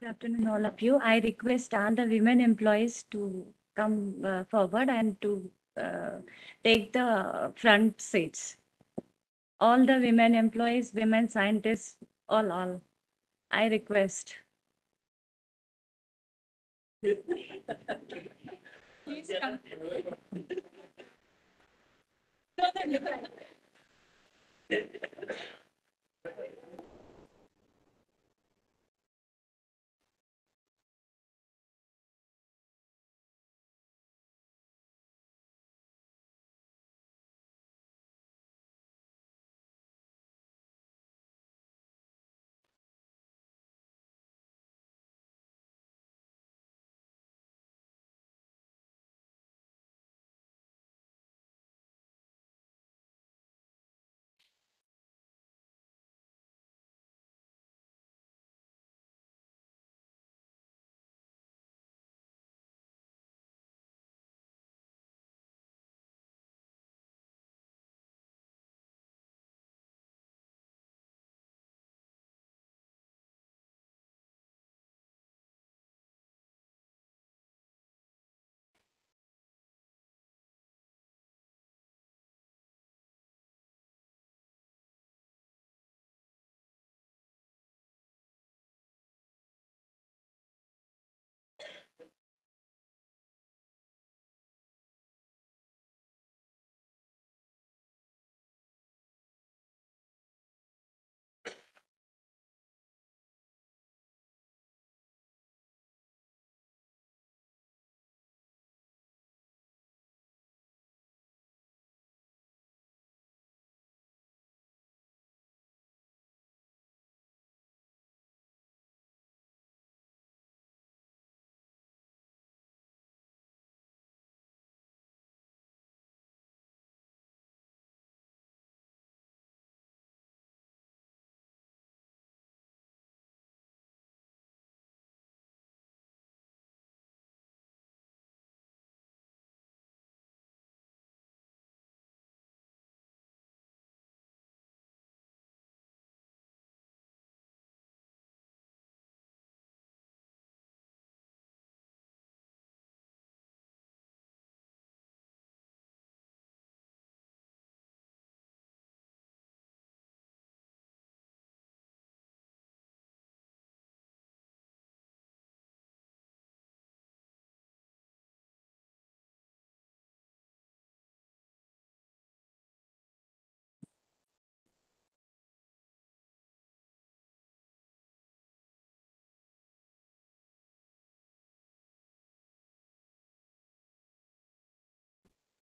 Good afternoon, all of you. I request all the women employees to come uh, forward and to uh, take the front seats. All the women employees, women scientists, all, all. I request. Please come.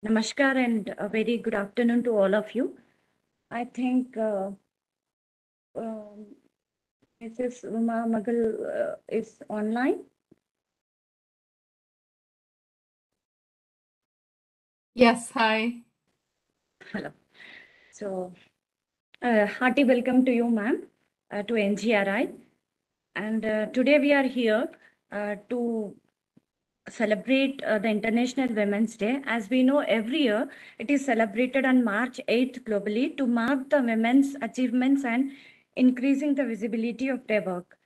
Namaskar and a very good afternoon to all of you. I think uh, um, Mrs. Uma Magal uh, is online. Yes, hi. Hello. So, uh, hearty welcome to you, ma'am, uh, to NGRI. And uh, today we are here uh, to celebrate uh, the International Women's Day. As we know, every year it is celebrated on March 8th globally to mark the women's achievements and increasing the visibility of their work.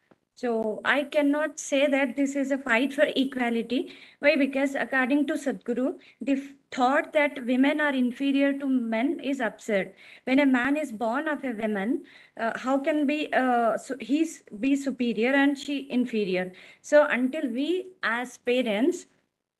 So I cannot say that this is a fight for equality. Why? Because according to Sadhguru, the thought that women are inferior to men is absurd. When a man is born of a woman, uh, how can be uh, so be superior and she inferior? So until we as parents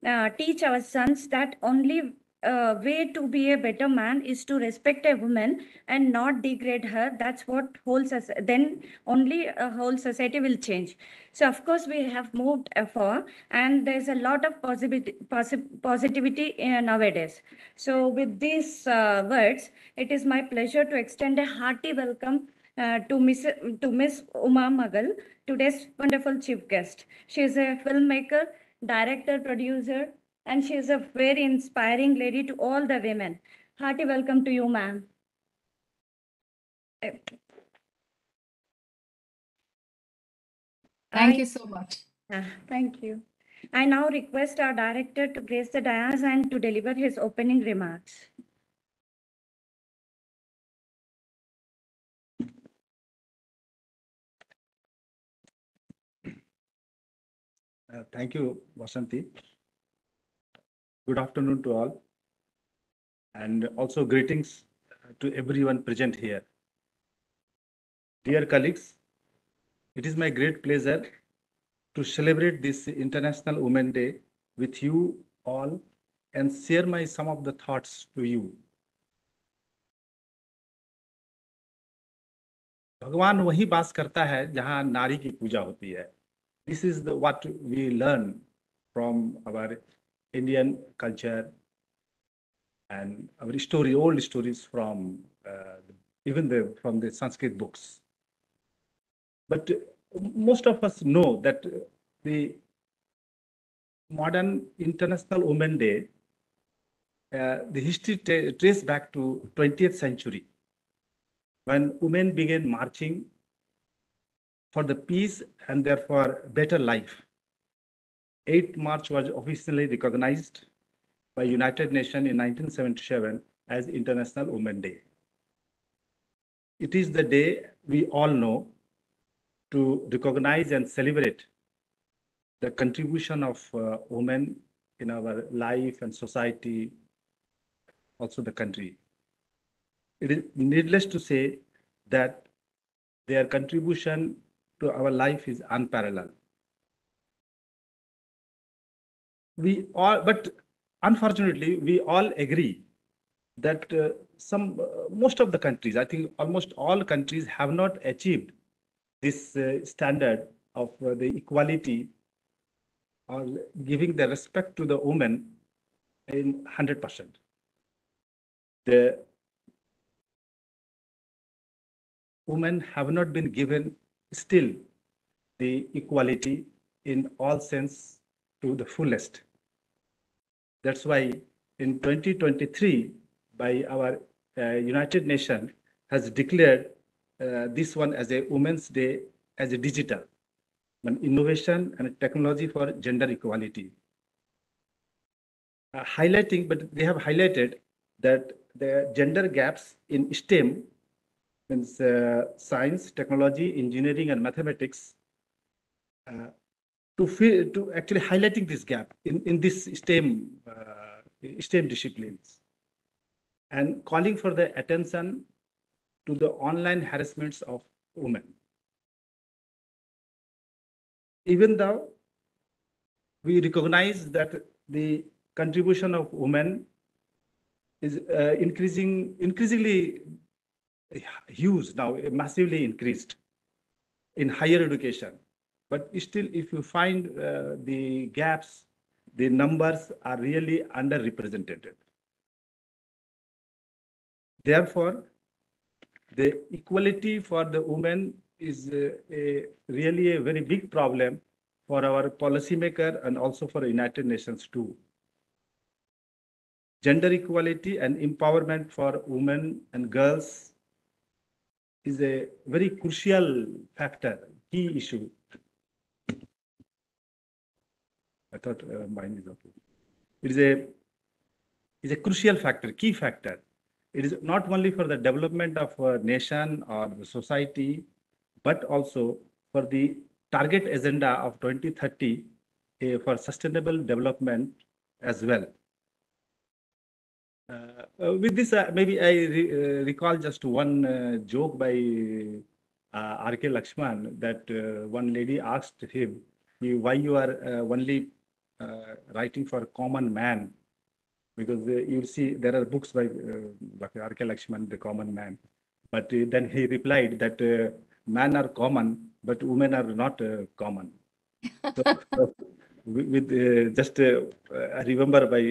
uh, teach our sons that only uh, way to be a better man is to respect a woman and not degrade her. That's what whole soc- then only a whole society will change. So of course we have moved afar and there's a lot of possibility possi- positivity uh, nowadays. So with these uh, words it is my pleasure to extend a hearty welcome uh, to Miss to Miss Uma Magal, today's wonderful chief guest. She is a filmmaker, director, producer, and she is a very inspiring lady to all the women. Hearty welcome to you, ma'am. Uh, Thank I- you so much. Ah, Thank you. I now request our director to grace the dais and to deliver his opening remarks. Uh, Thank you, Vasanti. Good afternoon to all. And also greetings to everyone present here. Dear colleagues, it is my great pleasure to celebrate this International Women Day with you all and share my some of the thoughts to you. भगवान वही वास करता है जहाँ नारी की पूजा होती है this is the what we learn from our Indian culture and our story, old stories from uh, even the from the Sanskrit books. But most of us know that the modern International Women Day, uh, the history tra- trace back to 20th century when women began marching for the peace and therefore better life. 8th March was officially recognized by United Nations in 1977 as International Women Day. It is the day we all know to recognize and celebrate the contribution of uh, women in our life and society, also the country. It is needless to say that their contribution to our life is unparalleled. We all, but unfortunately, we all agree that uh, some, uh, most of the countries, I think almost all countries have not achieved this uh, standard of uh, the equality or giving the respect to the woman in 100%. The women have not been given still the equality in all sense to the fullest. That's why in 2023, by our uh, United Nations has declared uh, this one as a Women's Day as a digital, an innovation and technology for gender equality. Uh, highlighting, but they have highlighted that the gender gaps in STEM means uh, science, technology, engineering, and mathematics, uh, to to actually highlighting this gap in, in this STEM uh, STEM disciplines, and calling for the attention to the online harassments of women. Even though we recognize that the contribution of women is uh, increasing increasingly huge now, massively increased in higher education. But still, if you find uh, the gaps, the numbers are really underrepresented. Therefore, the equality for the women is uh, a, really a very big problem for our policymaker and also for United Nations too. Gender equality and empowerment for women and girls is a very crucial factor, key issue. I thought uh, mine is okay. It is a is a crucial factor, key factor. It is not only for the development of a nation or the society, but also for the target agenda of 2030 uh, for sustainable development as well. Uh, uh, with this, uh, maybe I re- uh, recall just one uh, joke by R.K. Laxman that one lady asked him, why you are only writing for common man? Because uh, you see, there are books by uh, Dr. R.K. Laxman, the common man. But uh, then he replied that uh, men are common, but women are not uh, common. So, with uh, just uh, I remember by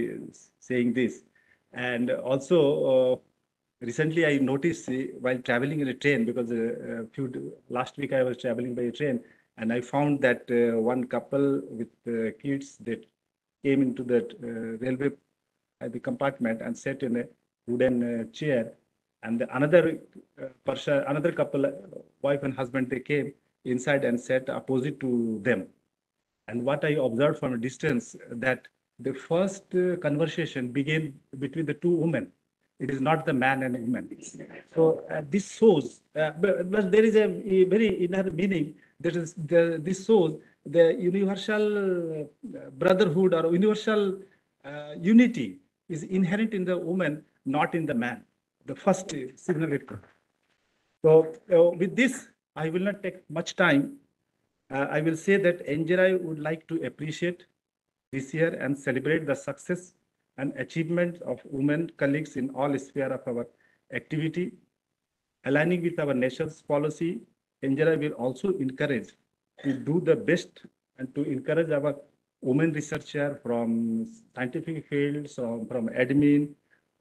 saying this, and also uh, recently I noticed uh, while traveling in a train because uh, a few last week I was traveling by a train and I found that uh, one couple with uh, kids that came into that uh, railway the compartment and sat in a wooden chair and the another person another couple wife and husband they came inside and sat opposite to them and what I observed from a distance that the first uh, conversation began between the two women. It is not the man and woman. So uh, this shows, uh, but, but there is a, a very inner meaning. That is, the, this shows the universal uh, brotherhood or universal uh, unity is inherent in the woman, not in the man. The first signal it. So uh, with this, I will not take much time. Uh, I will say that NGRI would like to appreciate this year and celebrate the success and achievement of women colleagues in all sphere of our activity. Aligning with our nation's policy, NGRI will also encourage to do the best and to encourage our women researcher from scientific fields, or from admin,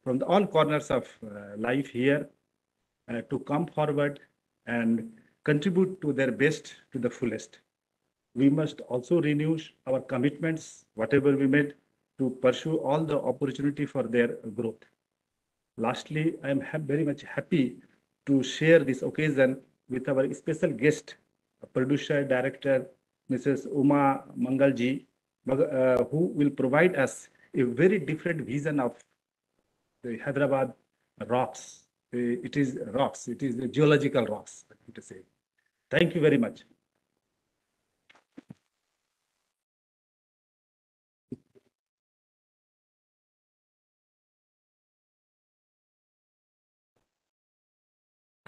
from the all corners of uh, life here uh, to come forward and contribute to their best to the fullest. We must also renew our commitments, whatever we made, to pursue all the opportunity for their growth. Lastly, I am very much happy to share this occasion with our special guest, producer, director, Mrs. Uma Mangalji, uh, who will provide us a very different vision of the Hyderabad rocks. Uh, It is rocks, it is the geological rocks, to say. Thank you very much.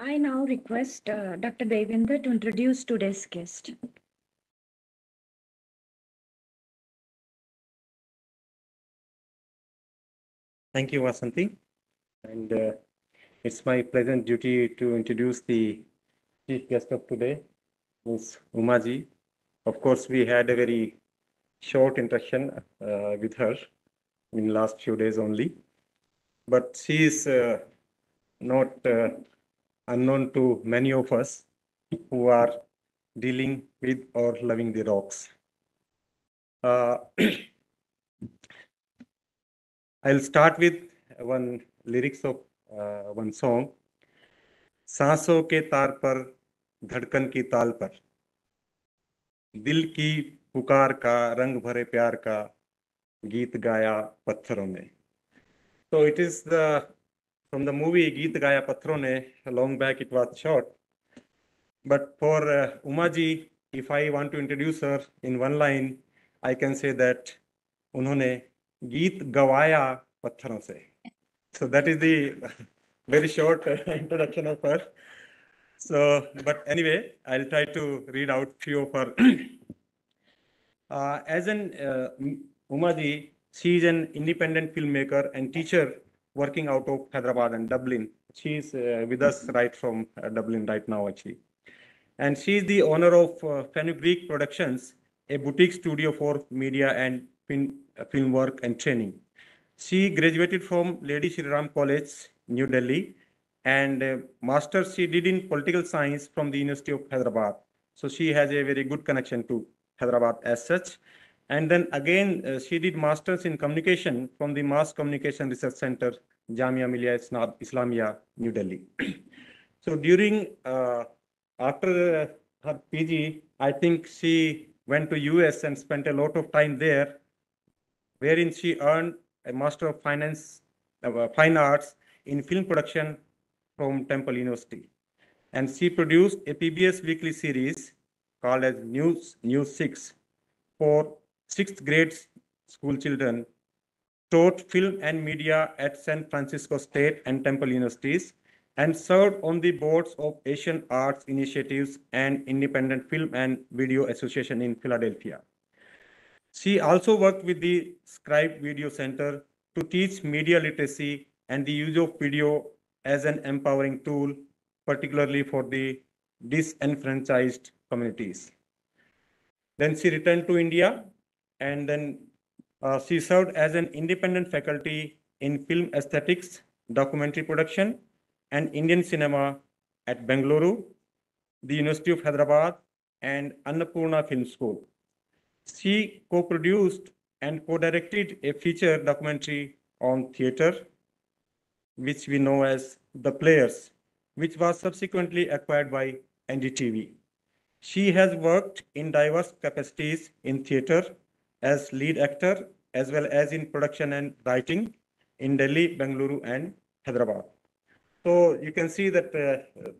I now request uh, Dr. Devendra to introduce today's guest. Thank you, Vasanti. And uh, it's my pleasant duty to introduce the chief guest of today, Ms. Umaji. Of course, we had a very short interaction uh, with her in the last few days only. But she is uh, not uh, unknown to many of us who are dealing with or loving the rocks. Uh, I'll start with one lyrics of uh, one song. सांसों के तार पर धड़कन की ताल पर दिल की पुकार का रंग भरे प्यार का गीत गाया पत्थरों ने so it is the from the movie Geet Gaya Patron ne long back it was shot but for uh, Umaji if I want to introduce her in one line I can say that उन्होंने गीत गवाया पत्थरों से so that is the very short uh, introduction of her so but anyway i'll try to read out few of her uh, as an uh, umaji she is an independent filmmaker and teacher working out of hyderabad and dublin she is uh, with us right from uh, dublin right now actually and she is the owner of uh, Fenugreek Productions, a boutique studio for media and film, uh, film work and training. She graduated from Lady Shri Ram College, New Delhi, and uh, master's she did in political science from the University of Hyderabad. So she has a very good connection to Hyderabad as such. And then again, uh, she did master's in communication from the Mass Communication Research Center, Jamia Millia Islamia, New Delhi. so during uh, after uh, her PG, I think she went to US and spent a lot of time there, wherein she earned a Master of Finance, uh, Fine Arts in Film Production from Temple University. And she produced a PBS weekly series called as News News 6 for sixth grade school children, taught film and media at San Francisco State and Temple Universities, and served on the boards of Asian Arts Initiatives and Independent Film and Video Association in Philadelphia. She also worked with the Scribe Video Center to teach media literacy and the use of video as an empowering tool, particularly for the disenfranchised communities. Then she returned to India and then uh, she served as an independent faculty in film aesthetics, documentary production, and Indian cinema at Bengaluru, the University of Hyderabad, and Annapurna Film School. She co-produced and co-directed a feature documentary on theater, which we know as The Players, which was subsequently acquired by NDTV. She has worked in diverse capacities in theater as lead actor, as well as in production and writing in Delhi, Bengaluru, and Hyderabad. So you can see that uh,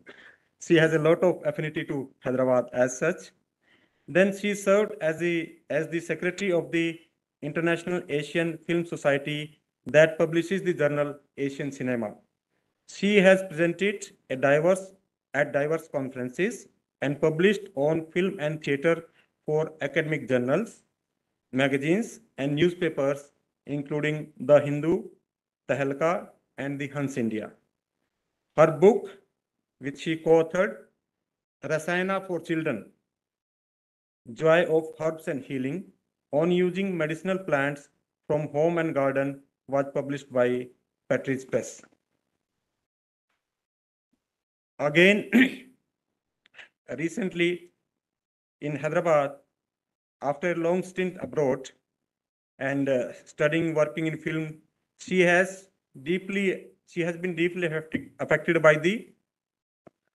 she has a lot of affinity to Hyderabad as such. Then she served as the, as the secretary of the International Asian Film Society that publishes the journal Asian Cinema. She has presented a diverse, at diverse conferences and published on film and theater for academic journals, magazines, and newspapers, including The Hindu, Tehelka, and The Hans India. Her book, which she co-authored, Rasayana for Children, Joy of Herbs and Healing, on using medicinal plants from home and garden, was published by Partridge Press. Again, recently in Hyderabad, after a long stint abroad and uh, studying, working in film, she has deeply, she has been deeply affected, by the,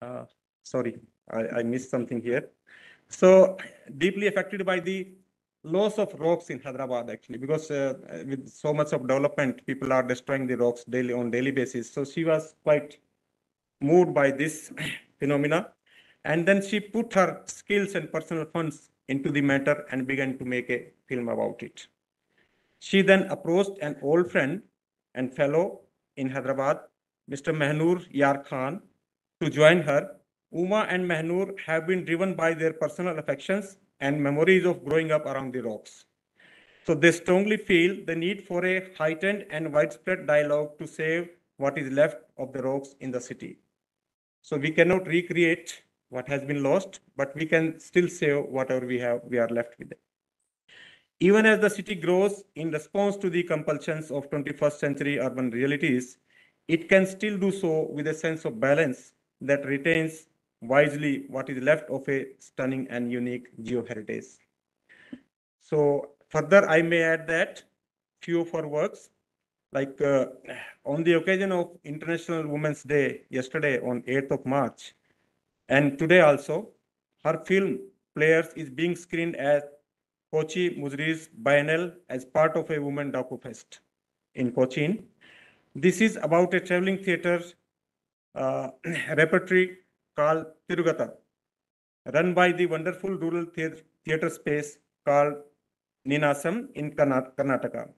uh, sorry, I, I missed something here. So deeply affected by the loss of rocks in Hyderabad actually, because uh, with so much of development, people are destroying the rocks daily on daily basis. So she was quite moved by this phenomena. And then she put her skills and personal funds into the matter and began to make a film about it. She then approached an old friend and fellow in Hyderabad, Mr. Mehnur Yar Khan, to join her. Uma and Mehnur have been driven by their personal affections and memories of growing up around the rocks. So they strongly feel the need for a heightened and widespread dialogue to save what is left of the rocks in the city. So we cannot recreate what has been lost, but we can still save whatever we have, we are left with. Even as the city grows in response to the compulsions of 21st century urban realities, it can still do so with a sense of balance that retains wisely what is left of a stunning and unique geo-heritage. So further, I may add that few of her works, like uh, on the occasion of International Women's Day yesterday on 8th of March, and today also, her film Players is being screened at Kochi Muziris Biennale as part of a Women Docu Fest in Cochin. This is about a traveling theater uh, repertory called Tirugata, run by the wonderful rural thea- theater space called Ninasam in Karnataka.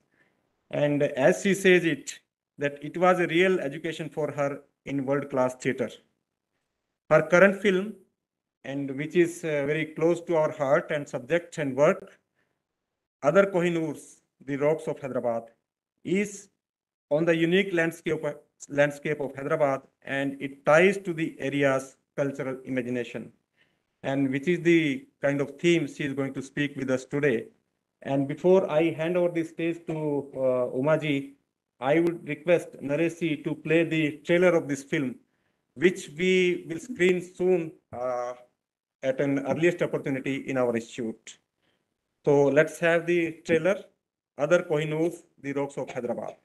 And as she says it, that it was a real education for her in world-class theater. Her current film, and which is uh, very close to our heart and subject and work, Other Kohinoors, The Rocks of Hyderabad, is on the unique landscape, landscape of Hyderabad and it ties to the area's cultural imagination. And which is the kind of theme she is going to speak with us today. And before I hand over the stage to uh, Umaji, I would request Nareshi to play the trailer of this film, which we will screen soon uh, at an earliest opportunity in our institute. So let's have the trailer, Other Kohinoors, The Rocks of Hyderabad.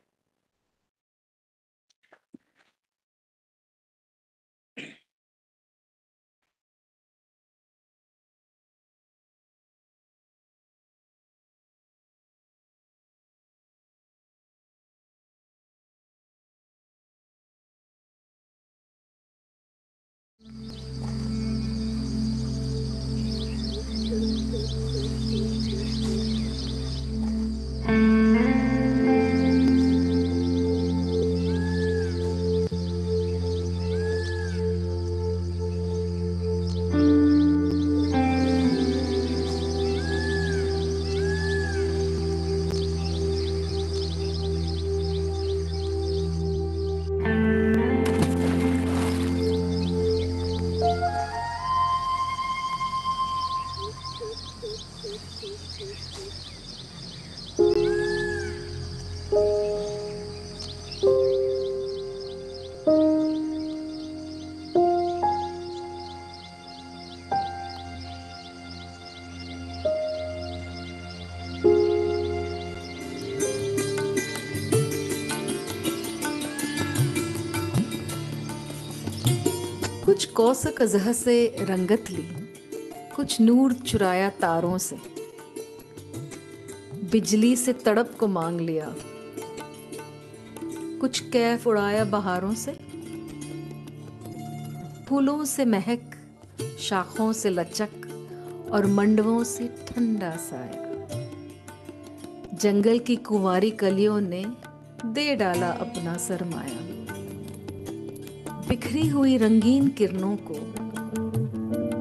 कौसक Azha से रंगत ली, कुछ नूर चुराया तारों से। बिजली से तड़प को मांग लिया, कुछ कैफ उड़ाया बहारों से। फूलों से महक, शाखों से लचक और मंडवों से ठंडा साया। जंगल की कुंवारी कलियों ने दे डाला अपना सरमाया। बिखरी हुई रंगीन किरणों को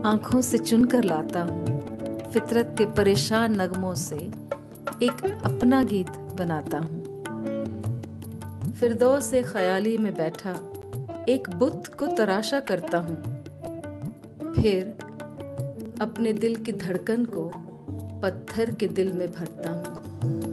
आँखों से चुनकर लाता हूँ फितरत के परेशान नगमों से एक अपना गीत बनाता हूँ। फिरदौ से ख्याली में बैठा, एक बुत को तराशा करता हूँ। फिर अपने दिल की धड़कन को पत्थर के दिल में भरता हूँ।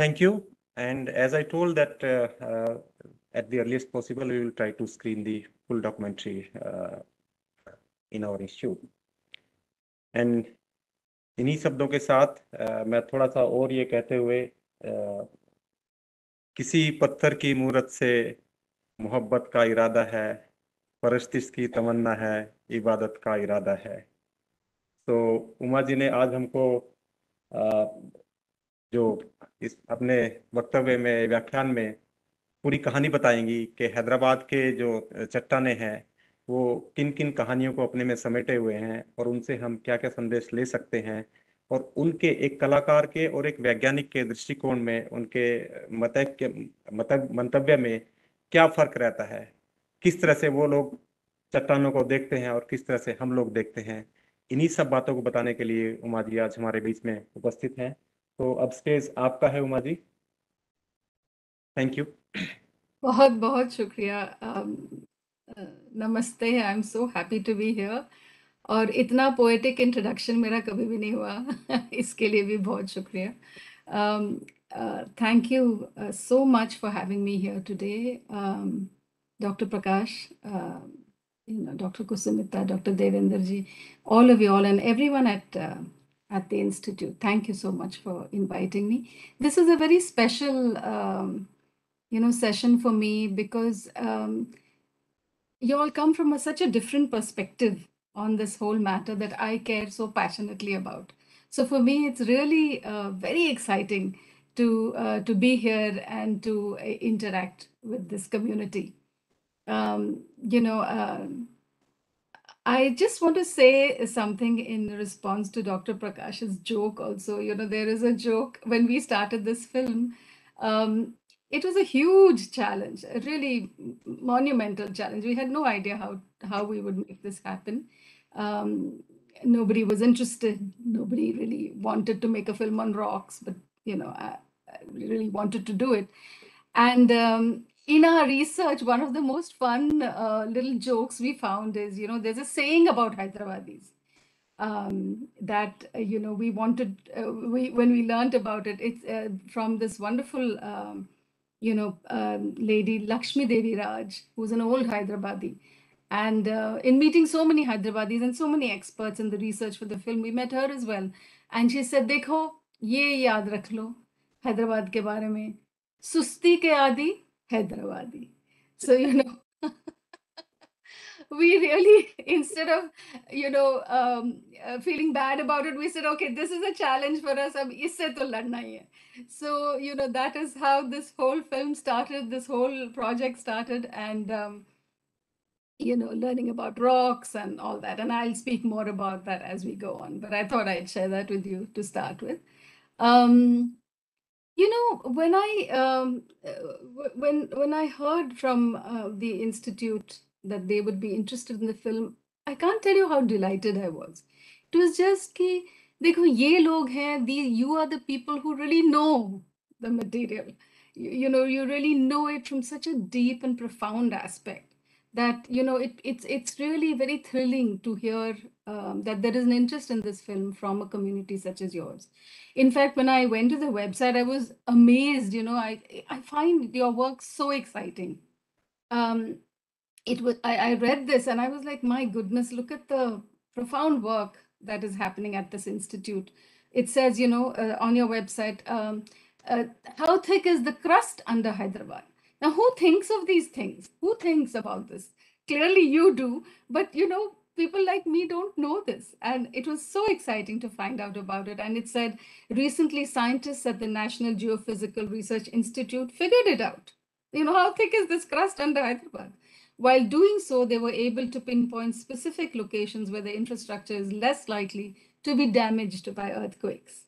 Thank you. And as I told that uh, uh, at the earliest possible, we will try to screen the full documentary uh, in our institute. And इन्हीं शब्दों के साथ uh, मैं थोड़ा सा और ये कहते हुए uh, किसी पत्थर की मूरत से मोहब्बत का इरादा है परस्तिश की तमन्ना है इबादत का इरादा है तो उमा जी ने आज हमको uh, जो इस अपने वक्तव्य में, व्याख्यान में पूरी कहानी बताएँगी कि हैदराबाद के जो चट्टाने हैं, वो किन किन कहानियों को अपने में समेटे हुए हैं और उनसे हम क्या क्या संदेश ले सकते हैं और उनके एक कलाकार के और एक वैज्ञानिक के दृष्टिकोण में, उनके मत के, मत, मंतव्य में क्या फ़र्क रहता है? किस तरह से वो लोग चट्टानों को देखते हैं और किस तरह से हम लोग देखते हैं? इन्हीं सब बातों को बताने के लिए उमा जी आज हमारे बीच में उपस्थित हैं। तो अब स्टेज आपका है उमा जी। थैंक यू बहुत बहुत शुक्रिया। नमस्ते I am so happy to be here और इतना पोएटिक इंट्रोडक्शन मेरा कभी भी नहीं हुआ। इसके लिए भी बहुत शुक्रिया। Thank you so much for having me here today doctor Prakash. Kusumita, Dr. Devendra ji, all of you all, and everyone at uh, at the institute. Thank you so much for inviting me. This is a very special, um, you know, session for me because um, you all come from a, such a different perspective on this whole matter that I care so passionately about. So for me, it's really uh, very exciting to uh, to be here and to uh, interact with this community. Um, you know, um, I just want to say something in response to Dr. Prakash's joke. Also, you know, there is a joke when we started this film. Um, it was a huge challenge, a really monumental challenge. We had no idea how how we would make this happen. Um, nobody was interested. Nobody really wanted to make a film on rocks, but you know, I, I really wanted to do it. And um, in our research, one of the most fun uh, little jokes we found is, you know, there's a saying about Hyderabadis um, that, uh, you know, we wanted, uh, we when we learned about it, it's uh, from this wonderful, um, you know, um, lady Lakshmi Devi Raj, who's an old Hyderabadi. And uh, in meeting so many Hyderabadis and so many experts in the research for the film, we met her as well. And she said, Dekho, ye yaad rakh Hyderabad ke baare mein. Susti ke aadi Hyderabadi. So, you know, we really, instead of, you know, um, uh, feeling bad about it, we said, okay, this is a challenge for us. To. So, you know, that is how this whole film started, this whole project started. And, um, you know, learning about rocks and all that. And I'll speak more about that as we go on. But I thought I'd share that with you to start with. Um, you know when i um, uh, w- when when i heard from uh, the institute that they would be interested in the film i can't tell you how delighted i was it was just कि देखो ये लोग हैं the you are the people who really know the material you, you know you really know it from such a deep and profound aspect that you know it, it's it's really very thrilling to hear um, that there is an interest in this film from a community such as yours. In fact when i went to the website i was amazed you know i i find your work so exciting. Um it was I, I read this and i was like my goodness look at the profound work that is happening at this institute. It says you know uh, on your website um, uh, how thick is the crust under hyderabad now who thinks of these things? Who thinks about this? Clearly you do but you know people like me don't know this. And it was so exciting to find out about it. And it said recently scientists at the national geophysical research institute figured it out. You know how thick is this crust under hyderabad? While doing so, they were able to pinpoint specific locations where the infrastructure is less likely to be damaged by earthquakes.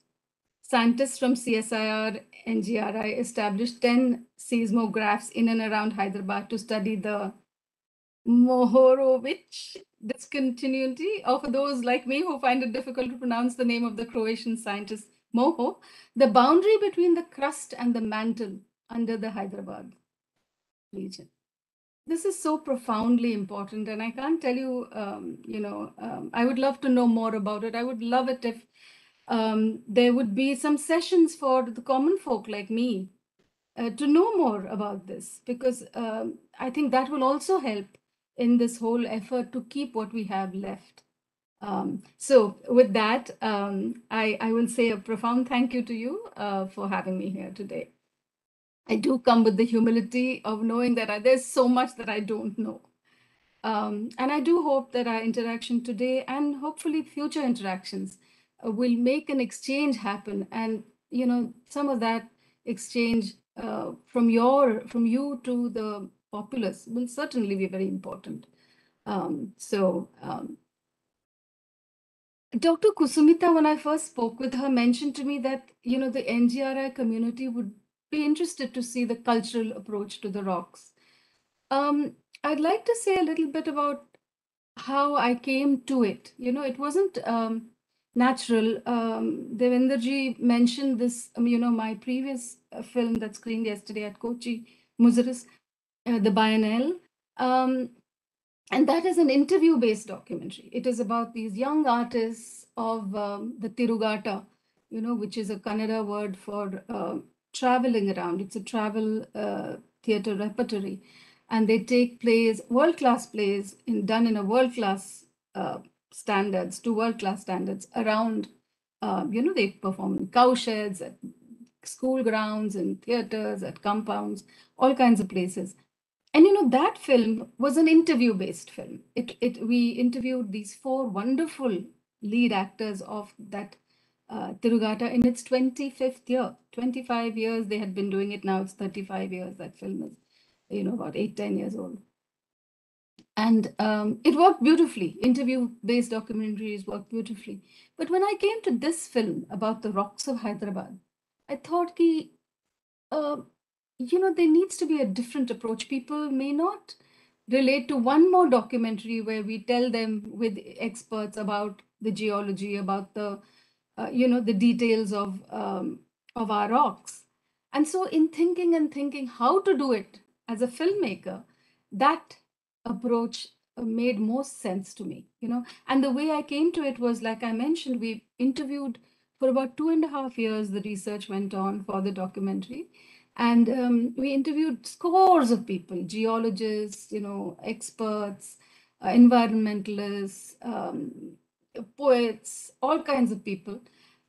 Scientists from CSIR NGRI established 10 seismographs in and around Hyderabad to study the Mohorovic discontinuity. Or for those like me who find it difficult to pronounce the name of the Croatian scientist Moho, the boundary between the crust and the mantle under the Hyderabad region this is so profoundly important and i can't tell you um, you know um, i would love to know more about it i would love it if um, there would be some sessions for the common folk like me uh, to know more about this because um, i think that will also help in this whole effort to keep what we have left um, so with that um, I, I will say a profound thank you to you uh, for having me here today I do come with the humility of knowing that I, there's so much that I don't know. Um, and I do hope that our interaction today and hopefully future interactions will make an exchange happen. And, you know, some of that exchange uh, from your, from you to the populace will certainly be very important. Um, so, um, Dr. Kusumita, when I first spoke with her, mentioned to me that, you know, the NGRI community would be interested to see the cultural approach to the rocks. Um, I'd like to say a little bit about how I came to it. You know, it wasn't um, natural. Um, Devenderji mentioned this, um, you know, my previous uh, film that screened yesterday at Kochi, Muziris, uh, The Biennale. Um, and that is an interview based documentary. It is about these young artists of um, the Tirugata, you know, which is a Kannada word for uh, traveling around. It's a travel uh, theater repertory. And they take plays, world class plays, in, done in a world class uh, standards, to world class standards around, uh, you know, they perform in cowsheds, at school grounds, in theaters, at compounds, all kinds of places. And you know, that film was an interview based film. It, it, we interviewed these four wonderful lead actors of that uh, Tirugata in its 25th year. 25 years they had been doing it. Now it's 35 years. That film is, you know, about eight, 10 years old. And um, it worked beautifully. Interview-based documentaries worked beautifully. But when I came to this film about the rocks of Hyderabad, I thought, ki, uh, you know, there needs to be a different approach. People may not relate to one more documentary where we tell them with experts about the geology, about the, uh, you know, the details of um, of our rocks. And so, in thinking and thinking how to do it as a filmmaker, that approach uh, made most sense to me. You know, and the way I came to it was like I mentioned, we interviewed for about two and a half years. The research went on for the documentary, and um, we interviewed scores of people geologists you know experts uh, environmentalists um, poets all kinds of people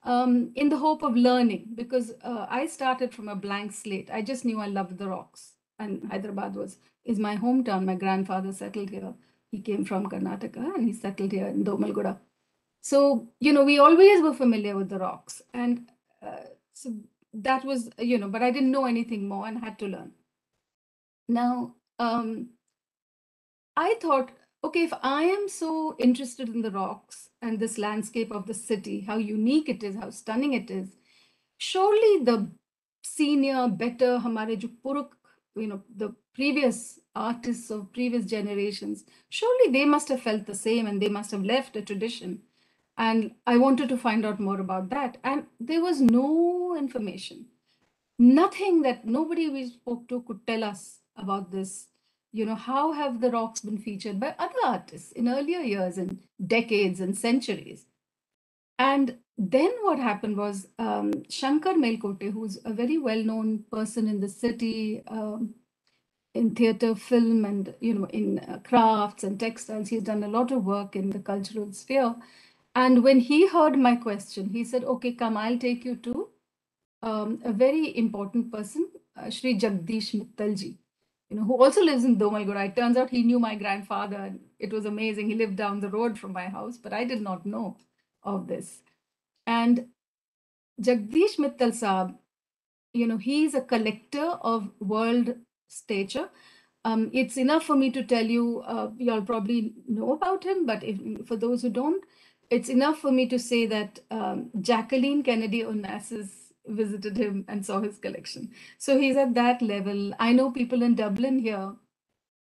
um, in the hope of learning because uh, i started from a blank slate i just knew i loved the rocks and hyderabad was is my hometown. My grandfather settled here. He came from karnataka and he settled here in domalguda so you know we always were familiar with the rocks and uh, so that was you know but i didn't know anything more and had to learn. Now um i thought okay if i am so interested in the rocks and this landscape of the city how unique it is how stunning it is surely the senior better jo puruk you know the previous artists of previous generations surely they must have felt the same and they must have left a tradition and I wanted to find out more about that. And there was no information, nothing that nobody we spoke to could tell us about this. You know, how have the rocks been featured by other artists in earlier years and decades and centuries? And then what happened was um, Shankar Melkote, who's a very well-known person in the city, um, in theater, film, and you know, in uh, crafts and textiles. He's done a lot of work in the cultural sphere. And when he heard my question, he said, okay, come, I'll take you to um, a very important person, uh, Shri Jagdish Mittalji, you know, who also lives in Domalguda. It turns out he knew my grandfather and it was amazing. He lived down the road from my house, but I did not know of this. And Jagdish Mittal Saab, you know, he's a collector of world stature. Um, it's enough for me to tell you, uh, you all probably know about him, but if, for those who don't, it's enough for me to say that um, Jacqueline Kennedy Onassis visited him and saw his collection. So he's at that level. I know people in Dublin here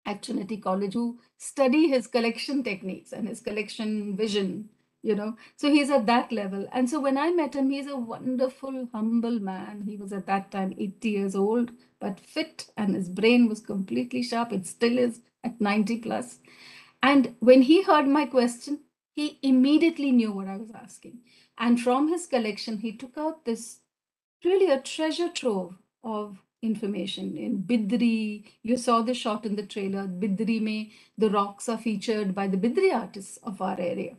at Trinity College who study his collection techniques and his collection vision, you know. So he's at that level. And so when I met him, he's a wonderful, humble man. He was at that time 80 years old, but fit, and his brain was completely sharp. It still is at 90 plus. And when he heard my question, he immediately knew what I was asking. And from his collection, he took out this really a treasure trove of information in Bidri. You saw the shot in the trailer. Bidri me, the rocks are featured by the Bidri artists of our area.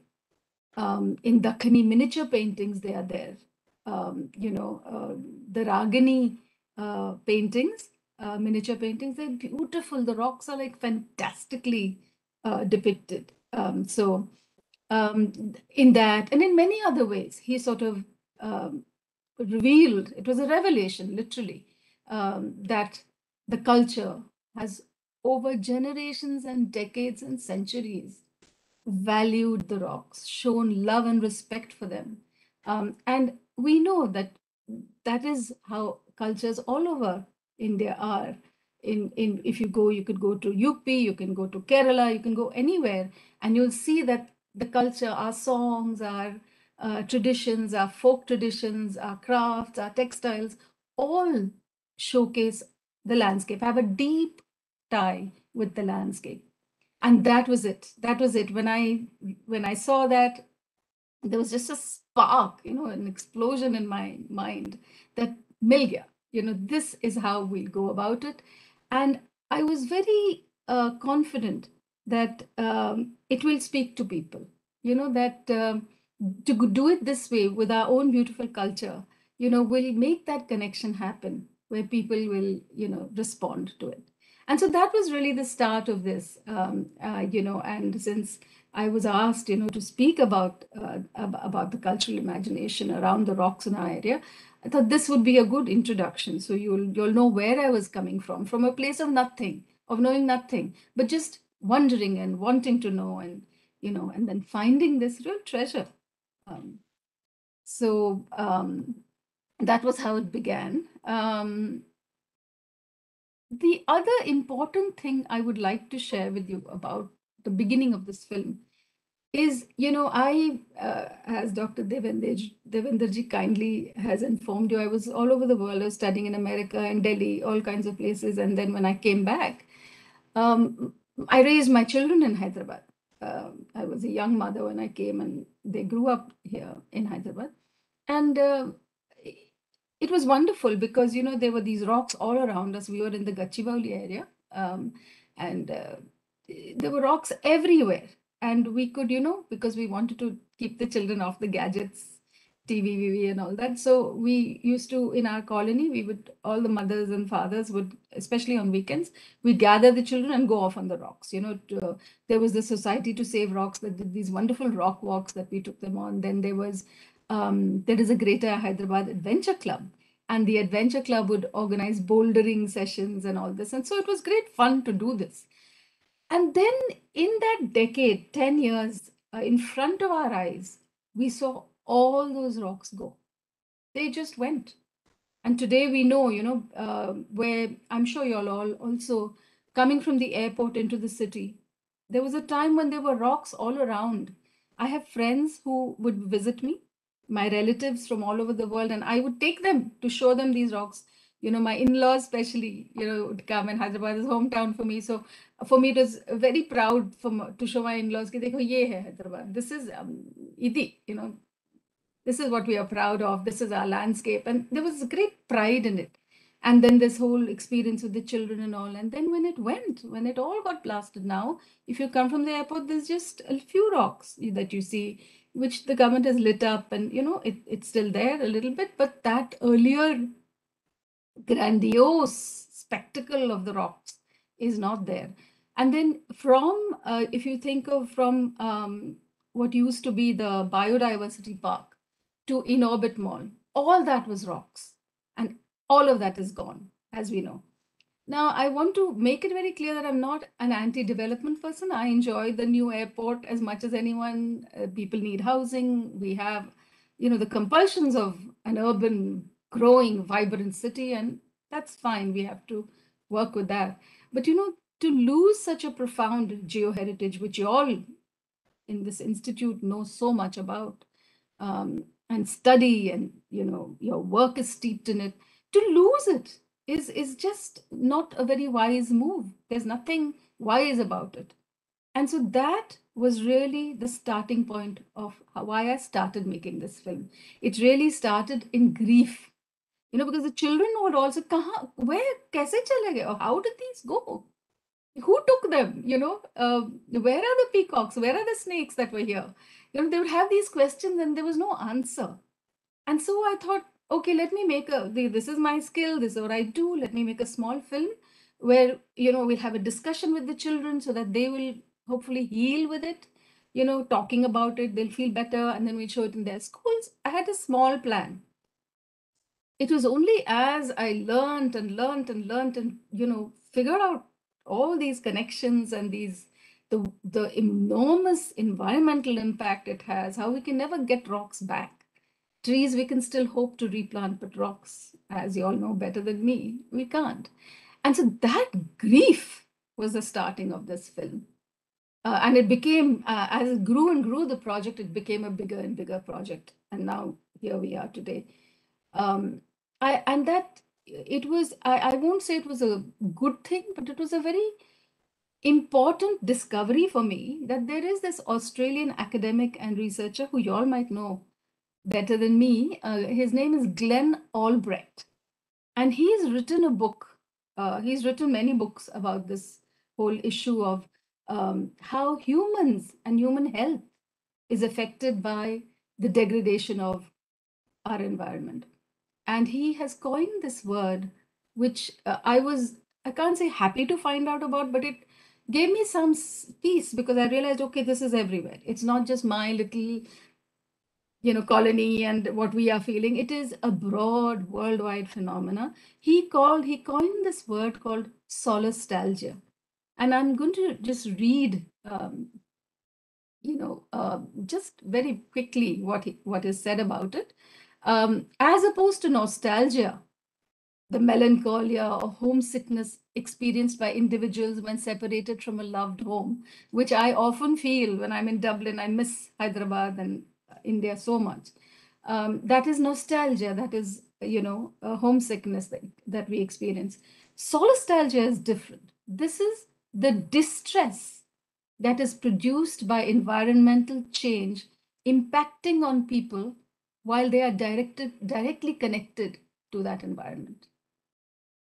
Um, in Dakhani miniature paintings, they are there. Um, you know, uh, the Ragini uh, paintings, uh, miniature paintings, they're beautiful. The rocks are like fantastically uh, depicted. Um, so um, in that and in many other ways. He sort of um, revealed, it was a revelation, literally, um, that the culture has over generations and decades and centuries valued the rocks, shown love and respect for them. Um, and we know that that is how cultures all over India are. In, in if you go, you could go to UP, you can go to Kerala, you can go anywhere, and you'll see that the culture, our songs, our uh, traditions, our folk traditions, our crafts, our textiles, all showcase the landscape, have a deep tie with the landscape. And that was it. That was it. When I when I saw that, there was just a spark, you know, an explosion in my mind that Milgia, you know, this is how we'll go about it. And I was very uh, confident that um, it will speak to people. You know, that um, to do it this way with our own beautiful culture, you know, will make that connection happen where people will, you know, respond to it. And so that was really the start of this, um, uh, you know, and since I was asked, you know, to speak about uh, ab- about the cultural imagination around the rocks in our area, I thought this would be a good introduction. So you'll you'll know where I was coming from, from a place of nothing, of knowing nothing, but just wondering and wanting to know, and you know, and then finding this real treasure. Um, so um, that was how it began. Um, the other important thing I would like to share with you about the beginning of this film is, you know, I, uh, as Dr. Devender, Devenderji kindly has informed you, I was all over the world. I was studying in America and Delhi, all kinds of places. And then when I came back, um, I raised my children in Hyderabad. Um I was a young mother when I came, and they grew up here in Hyderabad. And uh, it was wonderful because you know there were these rocks all around us. We were in the Gachibowli area, um, and uh, there were rocks everywhere. And we could, you know, because we wanted to keep the children off the gadgets, TV, VV, and all that. So we used to in our colony, we would all the mothers and fathers would, especially on weekends, we gather the children and go off on the rocks. You know, to, there was the Society to Save Rocks that did these wonderful rock walks that we took them on. Then there was um, there is a Greater Hyderabad Adventure Club, and the Adventure Club would organize bouldering sessions and all this. And so it was great fun to do this. And then in that decade, 10 years, uh, in front of our eyes, we saw all those rocks go. They just went. And today we know, you know, uh, where I'm sure you're all also coming from the airport into the city. There was a time when there were rocks all around. I have friends who would visit me my relatives from all over the world and i would take them to show them these rocks. You know my in-laws especially you know would come and hyderabad is hometown for me. So for me it was very proud for to show my in-laws ki dekho ye hai hyderabad. This is um, idi you know. This is what we are proud of. This is our landscape. And there was great pride in it. And then this whole experience with the children and all. And then when it went when it all got blasted now if you come from the airport there's just a few rocks that you see which the government has lit up and you know it, it's still there a little bit but that earlier grandiose spectacle of the rocks is not there. And then from uh, if you think of from um, what used to be the biodiversity park to Inorbit mall all that was rocks and all of that is gone as we know now, I want to make it very clear that I'm not an anti development person. I enjoy the new airport as much as anyone. Uh, people need housing. We have, you know, the compulsions of an urban, growing, vibrant city, and that's fine. We have to work with that. But, you know, to lose such a profound geoheritage, which you all in this institute know so much about um, and study, and, you know, your work is steeped in it, to lose it is is just not a very wise move. There's nothing wise about it. And so that was really the starting point of why I started making this film. It really started in grief, you know, because the children would also, "Kaha, where, kaise chale gaye? Or how did these go? Who took them? You know, uh, where are the peacocks? Where are the snakes that were here? You know, they would have these questions and there was no answer. And so I thought, okay, let me make a, this is my skill, this is what I do. Let me make a small film where, you know, we'll have a discussion with the children so that they will hopefully heal with it, you know, talking about it, they'll feel better, and then we'll show it in their schools. I had a small plan. It was only as I learned and learned and learned and, you know, figured out all these connections and these the the enormous environmental impact it has, how we can never get rocks back trees we can still hope to replant, but rocks, as you all know better than me, we can't. And so that grief was the starting of this film. Uh, and it became, uh, as it grew and grew, the project, it became a bigger and bigger project. And now here we are today. Um, I, and that it was, I, I won't say it was a good thing, but it was a very important discovery for me that there is this Australian academic and researcher who you all might know better than me. Uh, his name is Glenn Albrecht. And he's written a book, uh, he's written many books about this whole issue of um, how humans and human health is affected by the degradation of our environment. And he has coined this word, which uh, I was, I can't say happy to find out about, but it gave me some peace because I realized, okay, this is everywhere. It's not just my little, you know, colony and what we are feeling. It is a broad worldwide phenomena. He called, he coined this word called solastalgia. And I'm going to just read, um, you know, uh, just very quickly what he, what is said about it. Um, as opposed to nostalgia, the melancholia or homesickness experienced by individuals when separated from a loved home, which I often feel when I'm in Dublin. I miss Hyderabad and India so much. Um, that is nostalgia. That is, you know, a homesickness that, that we experience. Solastalgia is different. This is the distress that is produced by environmental change impacting on people while they are directed directly connected to that environment.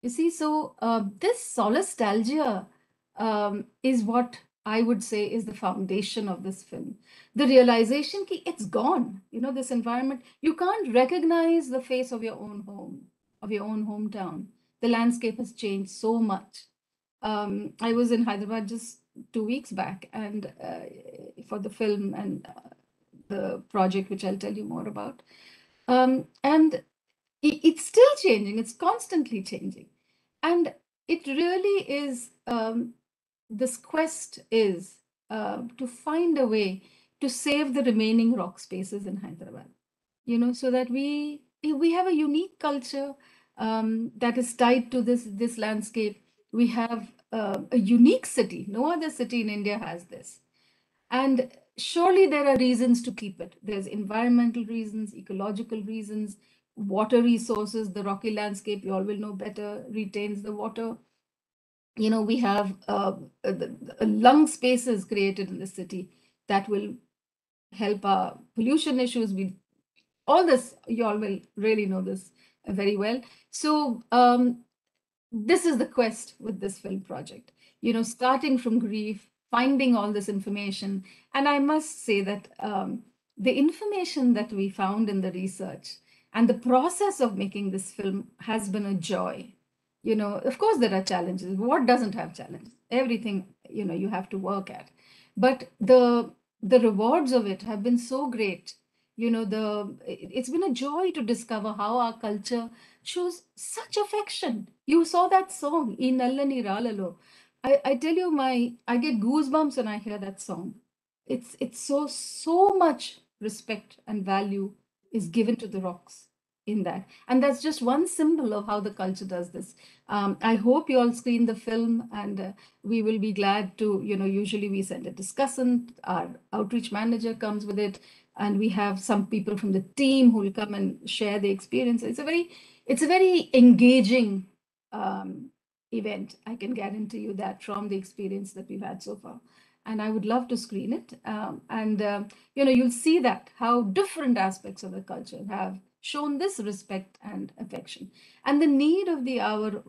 You see, so uh, this solastalgia um, is what I would say is the foundation of this film. The realization that it's gone. You know, this environment, you can't recognize the face of your own home, of your own hometown. The landscape has changed so much. Um, I was in Hyderabad just two weeks back and uh, for the film and uh, the project, which I'll tell you more about. Um, and it, it's still changing, it's constantly changing. And it really is um, this quest is uh, to find a way to save the remaining rock spaces in Hyderabad, you know, so that we we have a unique culture um, that is tied to this this landscape. We have uh, a unique city. No other city in India has this, and surely there are reasons to keep it. There's environmental reasons, ecological reasons, water resources. The rocky landscape, you all will know better, retains the water you know, we have uh, uh, lung spaces created in the city that will help our pollution issues. We all this, you all will really know this very well. So um, this is the quest with this film project. You know, starting from grief, finding all this information, and I must say that um, the information that we found in the research and the process of making this film has been a joy you know of course there are challenges what doesn't have challenges? Everything you know you have to work at. But the the rewards of it have been so great. You know the it- it's been a joy to discover how our culture shows such affection. You saw that song in Nallani Rallalo. I, I tell you my i get goosebumps when i hear that song. It's it's so so much respect and value is given to the rocks in that. And that's just one symbol of how the culture does this. Um, i hope you all screen the film and uh, we will be glad to you know usually we send a discussant our outreach manager comes with it and we have some people from the team who will come and share the experience. It's a very it's a very engaging um, event i can guarantee you that from the experience that we've had so far. And i would love to screen it um, and um, you know you'll see that how different aspects of the culture have shown this respect and affection. And the need of the hour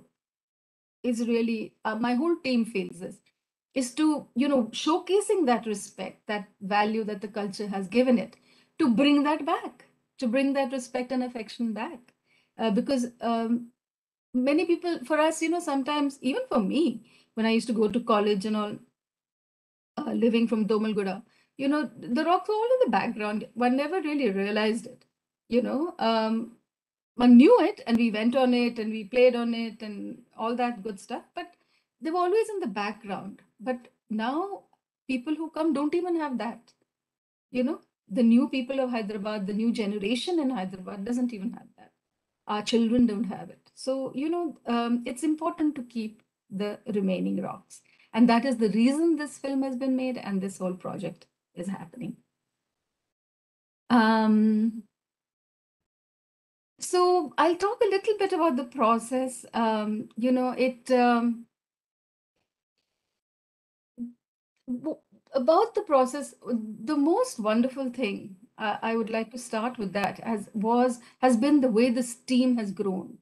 is really uh, my whole team feels this is to you know showcasing that respect that value that the culture has given it to bring that back to bring that respect and affection back. Uh, because um, many people for us you know sometimes even for me when i used to go to college and all uh, living from domalguda you know the rocks were all in the background. One never really realized it you know um, one knew it and we went on it and we played on it and all that good stuff but they were always in the background. But now people who come don't even have that you know? The new people of hyderabad the new generation in hyderabad doesn't even have that. Our children don't have it. So you know um, it's important to keep the remaining rocks. And that is the reason this film has been made and this whole project is happening. Um, so I'll talk a little bit about the process. Um, you know, it um, about the process. The most wonderful thing uh, I would like to start with that as was has been the way this team has grown.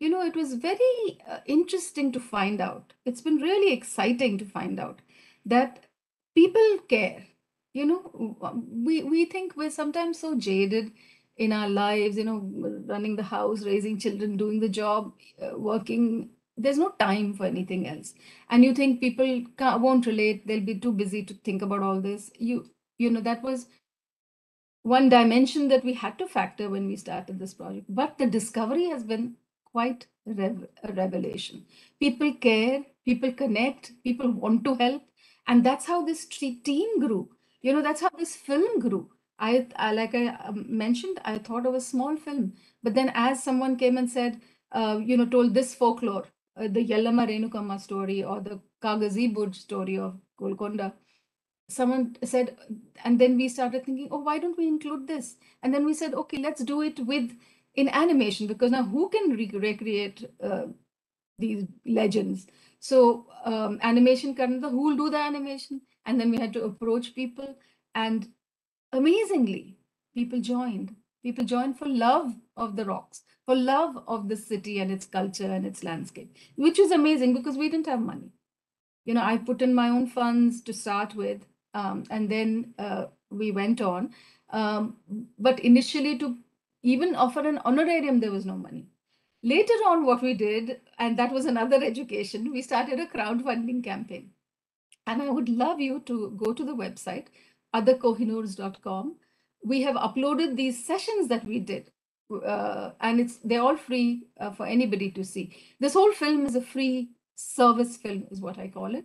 You know, it was very uh, interesting to find out. It's been really exciting to find out that people care. You know, we we think we're sometimes so jaded in our lives, you know, running the house, raising children, doing the job, uh, working there's no time for anything else. And you think people won't relate they'll be too busy to think about all this. You you know that was one dimension that we had to factor when we started this project. But the discovery has been quite a revelation. People care people connect people want to help. And that's how this team grew you know that's how this film grew i, I like i um, mentioned i thought of a small film but then as someone came and said uh, you know told this folklore uh, the Yellama Renukamma story or the Kagazi Buj story of Golconda, someone said, and then we started thinking, oh, why don't we include this? And then we said, okay, let's do it with in animation because now who can re- recreate uh, these legends? So um, animation, who will do the animation? And then we had to approach people, and amazingly, people joined. People joined for love of the rocks, for love of the city and its culture and its landscape, which was amazing because we didn't have money. You know, I put in my own funds to start with, um, and then uh, we went on. Um, but initially, to even offer an honorarium, there was no money. Later on, what we did, and that was another education, we started a crowdfunding campaign. And I would love you to go to the website, otherkohinoors.com. We have uploaded these sessions that we did, uh, and it's they're all free uh, for anybody to see. This whole film is a free service film, is what I call it.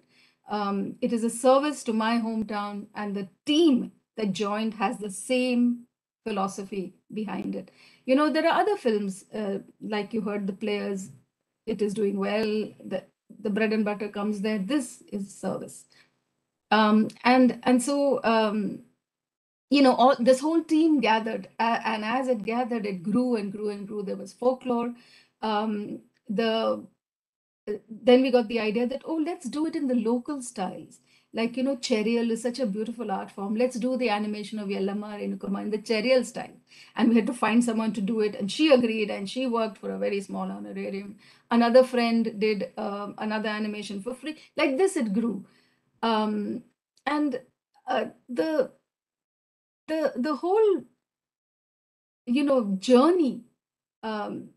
Um, it is a service to my hometown, and the team that joined has the same philosophy behind it. You know, there are other films, uh, like you heard the players, it is doing well, the, the bread and butter comes there. This is service. Um, and and so um, you know all this whole team gathered uh, and as it gathered it grew and grew and grew. There was folklore. Um, the then we got the idea that oh let's do it in the local styles. Like you know cherial is such a beautiful art form. Let's do the animation of yellama renukama in the cherial style. And we had to find someone to do it. And she agreed and she worked for a very small honorarium. Another friend did um, another animation for free. Like this it grew um, and uh, the the the whole you know journey um,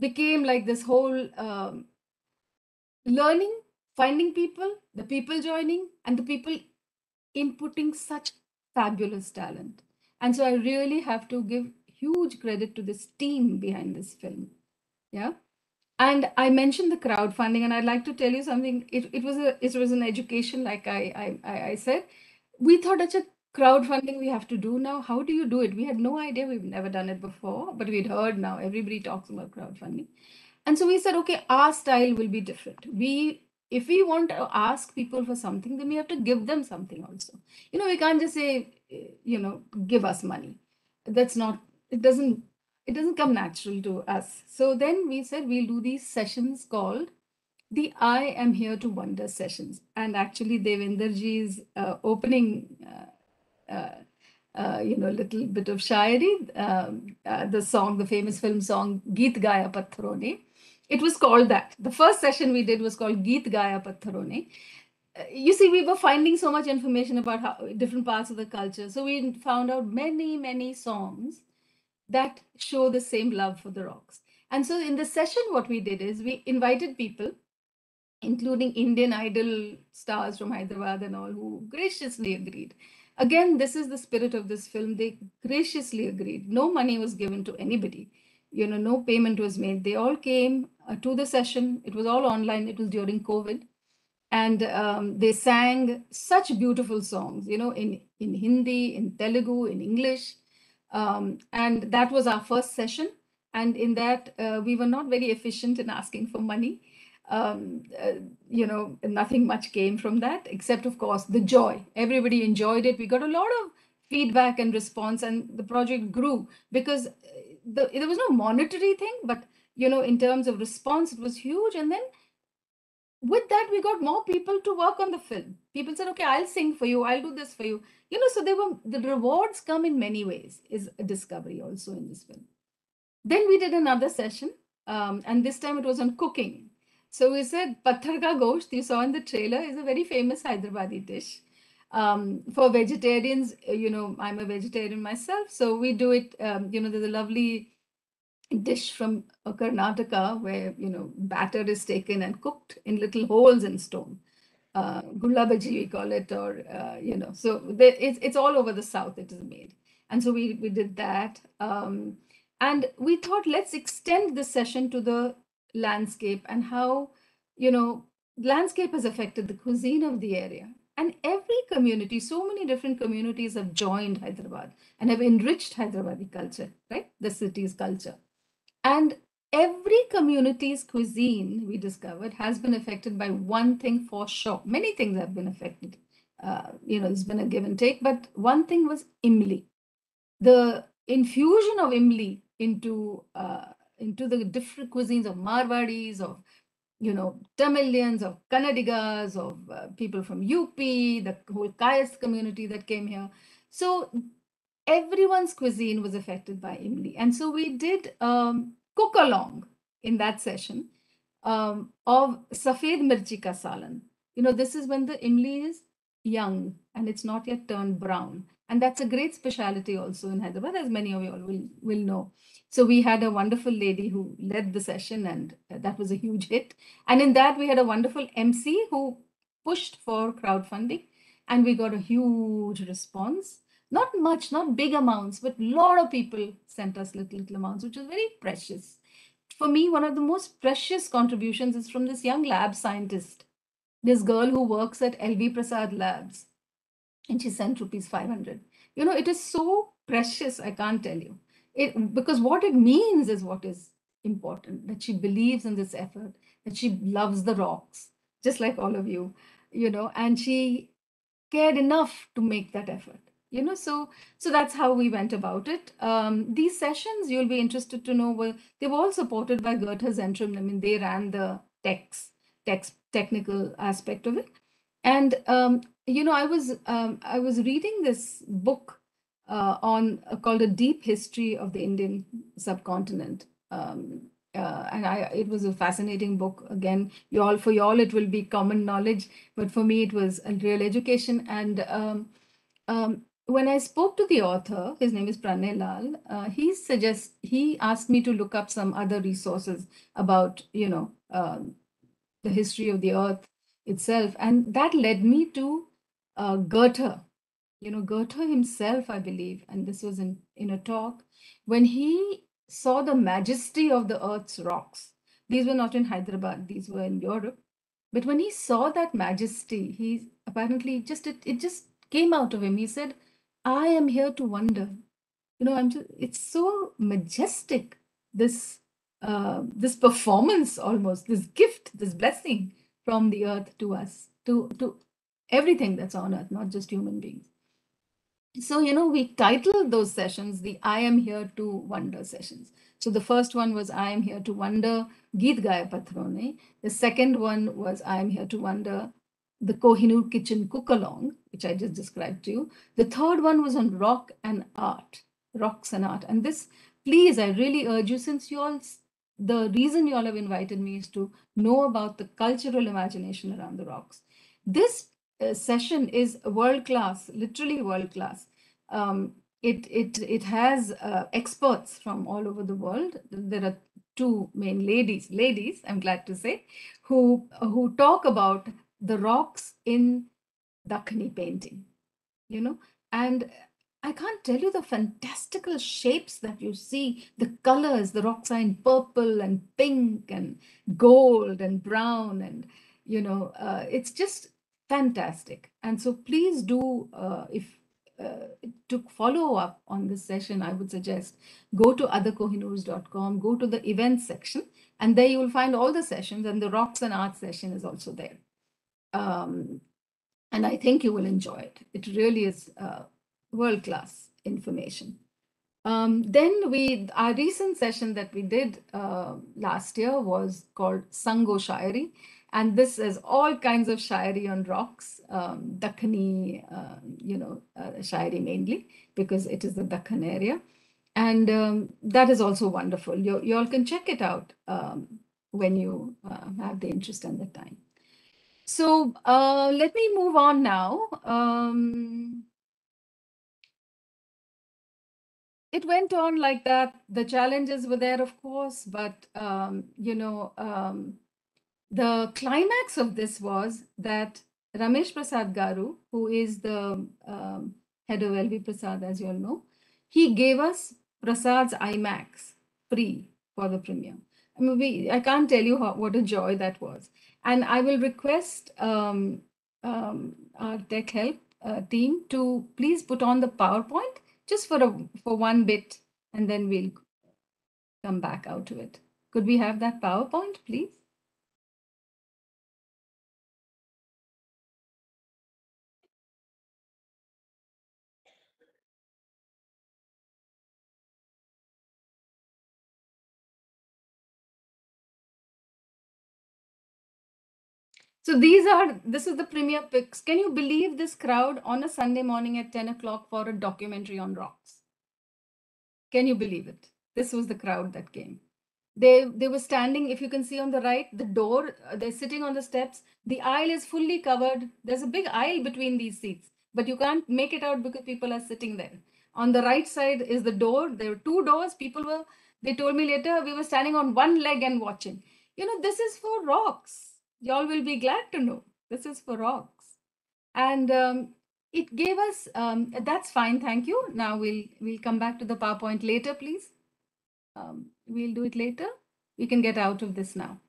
became like this whole um, learning finding people the people joining and the people inputting such fabulous talent. And so i really have to give huge credit to this team behind this film. Yeah and i mentioned the crowdfunding and i'd like to tell you something. It, it was a it was an education like i i i said. We thought it's a crowdfunding we have to do now. How do you do it? We had no idea we've never done it before but we'd heard now. Everybody talks about crowdfunding. And so we said okay our style will be different. We if we want to ask people for something then we have to give them something also. You know we can't just say eh, you know give us money. That's not it doesn't it doesn't come natural to us so then we said we'll do these sessions called the i am here to wonder sessions and actually devenderji's uh, opening uh, uh, uh, you know, little bit of shairi, um, uh, the song, the famous film song, Geet Gaya Patharone. It was called that. The first session we did was called Geet Gaya Patharone. Uh, you see, we were finding so much information about how different parts of the culture. So we found out many, many songs that show the same love for the rocks. And so in the session, what we did is we invited people, including Indian Idol stars from Hyderabad and all, who graciously agreed. Again, this is the spirit of this film. They graciously agreed. No money was given to anybody. You know, no payment was made. They all came uh, to the session. It was all online. It was during COVID. And um, they sang such beautiful songs, you know, in, in Hindi, in Telugu, in English. Um, and that was our first session. And in that, uh, we were not very efficient in asking for money um, uh, you know, nothing much came from that, except, of course, the joy. Everybody enjoyed it. We got a lot of feedback and response, and the project grew because uh, the, there was no monetary thing, but you know, in terms of response, it was huge. And then with that, we got more people to work on the film. People said, "Okay, I'll sing for you. I'll do this for you." You know, so they were the rewards come in many ways. Is a discovery also in this film. Then we did another session, um, and this time it was on cooking so we said Patthar ka gosht, you saw in the trailer, is a very famous Hyderabadi dish. Um, for vegetarians, you know, I'm a vegetarian myself, so we do it. Um, you know, there's a lovely dish from uh, Karnataka where, you know, batter is taken and cooked in little holes in stone. Uh, gulla we call it, or, uh, you know, so it's, it's all over the south it is made. And so we, we did that. Um, and we thought, let's extend this session to the landscape and how, you know, landscape has affected the cuisine of the area. And every community, so many different communities have joined Hyderabad and have enriched Hyderabadi culture, right? The city's culture. And every community's cuisine, we discovered, has been affected by one thing for sure. Many things have been affected. Uh, you know, there's been a give and take, but one thing was imli. The infusion of imli into uh, into the different cuisines of Marwadis, of you know, Tamilians, of Kannadigas, of uh, people from UP, the whole Kayas community that came here. So everyone's cuisine was affected by Imli. And so we did um, cook along in that session um, of Safed Mirchi Ka Salan. You know, this is when the Imli is young and it's not yet turned brown. And that's a great specialty also in Hyderabad, as many of you all will, will know. So we had a wonderful lady who led the session, and that was a huge hit. And in that, we had a wonderful MC who pushed for crowdfunding, and we got a huge response. Not much, not big amounts, but a lot of people sent us little, little amounts, which was very precious. For me, one of the most precious contributions is from this young lab scientist, this girl who works at LV Prasad Labs, and she sent rupees 500. You know, it is so precious, I can't tell you it, because what it means is what is important that she believes in this effort that she loves the rocks just like all of you you know and she cared enough to make that effort you know so so that's how we went about it um, these sessions you'll be interested to know were they were all supported by goethe zentrum i mean they ran the text text technical aspect of it and um, you know i was um, i was reading this book uh, on uh, called a deep history of the Indian subcontinent. Um, uh, and I, it was a fascinating book. Again, you all for you all it will be common knowledge, but for me it was a real education. And um, um, when I spoke to the author, his name is Pranay Lal. Uh, he suggests he asked me to look up some other resources about you know um, the history of the earth itself, and that led me to uh, Goethe you know, Goethe himself, I believe, and this was in, in a talk, when he saw the majesty of the earth's rocks, these were not in Hyderabad, these were in Europe. But when he saw that majesty, he apparently just, it, it just came out of him. He said, I am here to wonder. You know, I'm just, it's so majestic, this, uh, this performance almost, this gift, this blessing from the earth to us, to, to everything that's on earth, not just human beings. So, you know, we titled those sessions the I Am Here to Wonder sessions. So the first one was I Am Here to Wonder Geet Gaya. The second one was I Am Here to Wonder the Kohinoor Kitchen Cook Along, which I just described to you. The third one was on rock and art, rocks and art. And this, please, I really urge you, since you all, the reason you all have invited me is to know about the cultural imagination around the rocks. This uh, session is world class, literally world class. Um, it it it has uh, experts from all over the world. There are two main ladies, ladies, I'm glad to say, who who talk about the rocks in Dakhini painting, you know, and I can't tell you the fantastical shapes that you see, the colors, the rocks are in purple and pink and gold and brown and you know, uh, it's just fantastic. And so please do, uh, if uh, to follow up on this session, I would suggest go to otherkohinoors.com, go to the events section, and there you will find all the sessions, and the rocks and art session is also there. Um, and I think you will enjoy it. It really is uh, world class information. Um, then we, our recent session that we did uh, last year was called Sango Shairi. And this is all kinds of shairi on rocks, um, Dakhani, uh, you know, uh, shairi mainly, because it is the Dakhan area. And um, that is also wonderful. You, you all can check it out um, when you uh, have the interest and the time. So uh, let me move on now. Um, it went on like that. The challenges were there, of course, but um, you know, um, the climax of this was that Ramesh Prasad Garu, who is the um, head of LV Prasad, as you all know, he gave us Prasad's IMAX free for the premiere. I mean, we, I can't tell you how, what a joy that was. And I will request um, um, our tech help uh, team to please put on the PowerPoint just for a for one bit, and then we'll come back out to it. Could we have that PowerPoint, please? So these are, this is the premiere pics. Can you believe this crowd on a Sunday morning at 10 o'clock for a documentary on rocks? Can you believe it? This was the crowd that came. They, they were standing, if you can see on the right, the door, uh, they're sitting on the steps. The aisle is fully covered. There's a big aisle between these seats, but you can't make it out because people are sitting there. On the right side is the door. There were two doors. People were, they told me later, we were standing on one leg and watching. You know, this is for rocks y'all will be glad to know. This is for rocks. And um, it gave us um, that's fine thank you. Now we'll we'll come back to the powerpoint later please. Um, we'll do it later. We can get out of this now.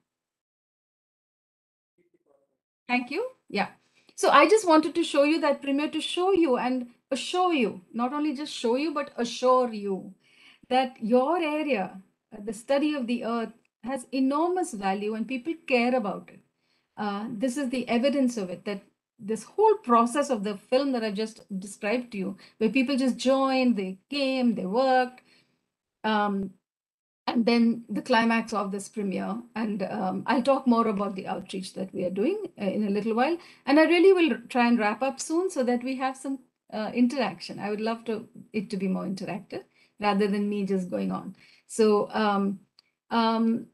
Thank you. Yeah. So i just wanted to show you that premiere to show you and assure you not only just show you but assure you that your area the study of the earth has enormous value and people care about it uh, this is the evidence of it that this whole process of the film that I've just described to you, where people just joined, they came, they worked, um, and then the climax of this premiere. And um, I'll talk more about the outreach that we are doing uh, in a little while. And I really will try and wrap up soon so that we have some uh, interaction. I would love to it to be more interactive rather than me just going on. So um, um,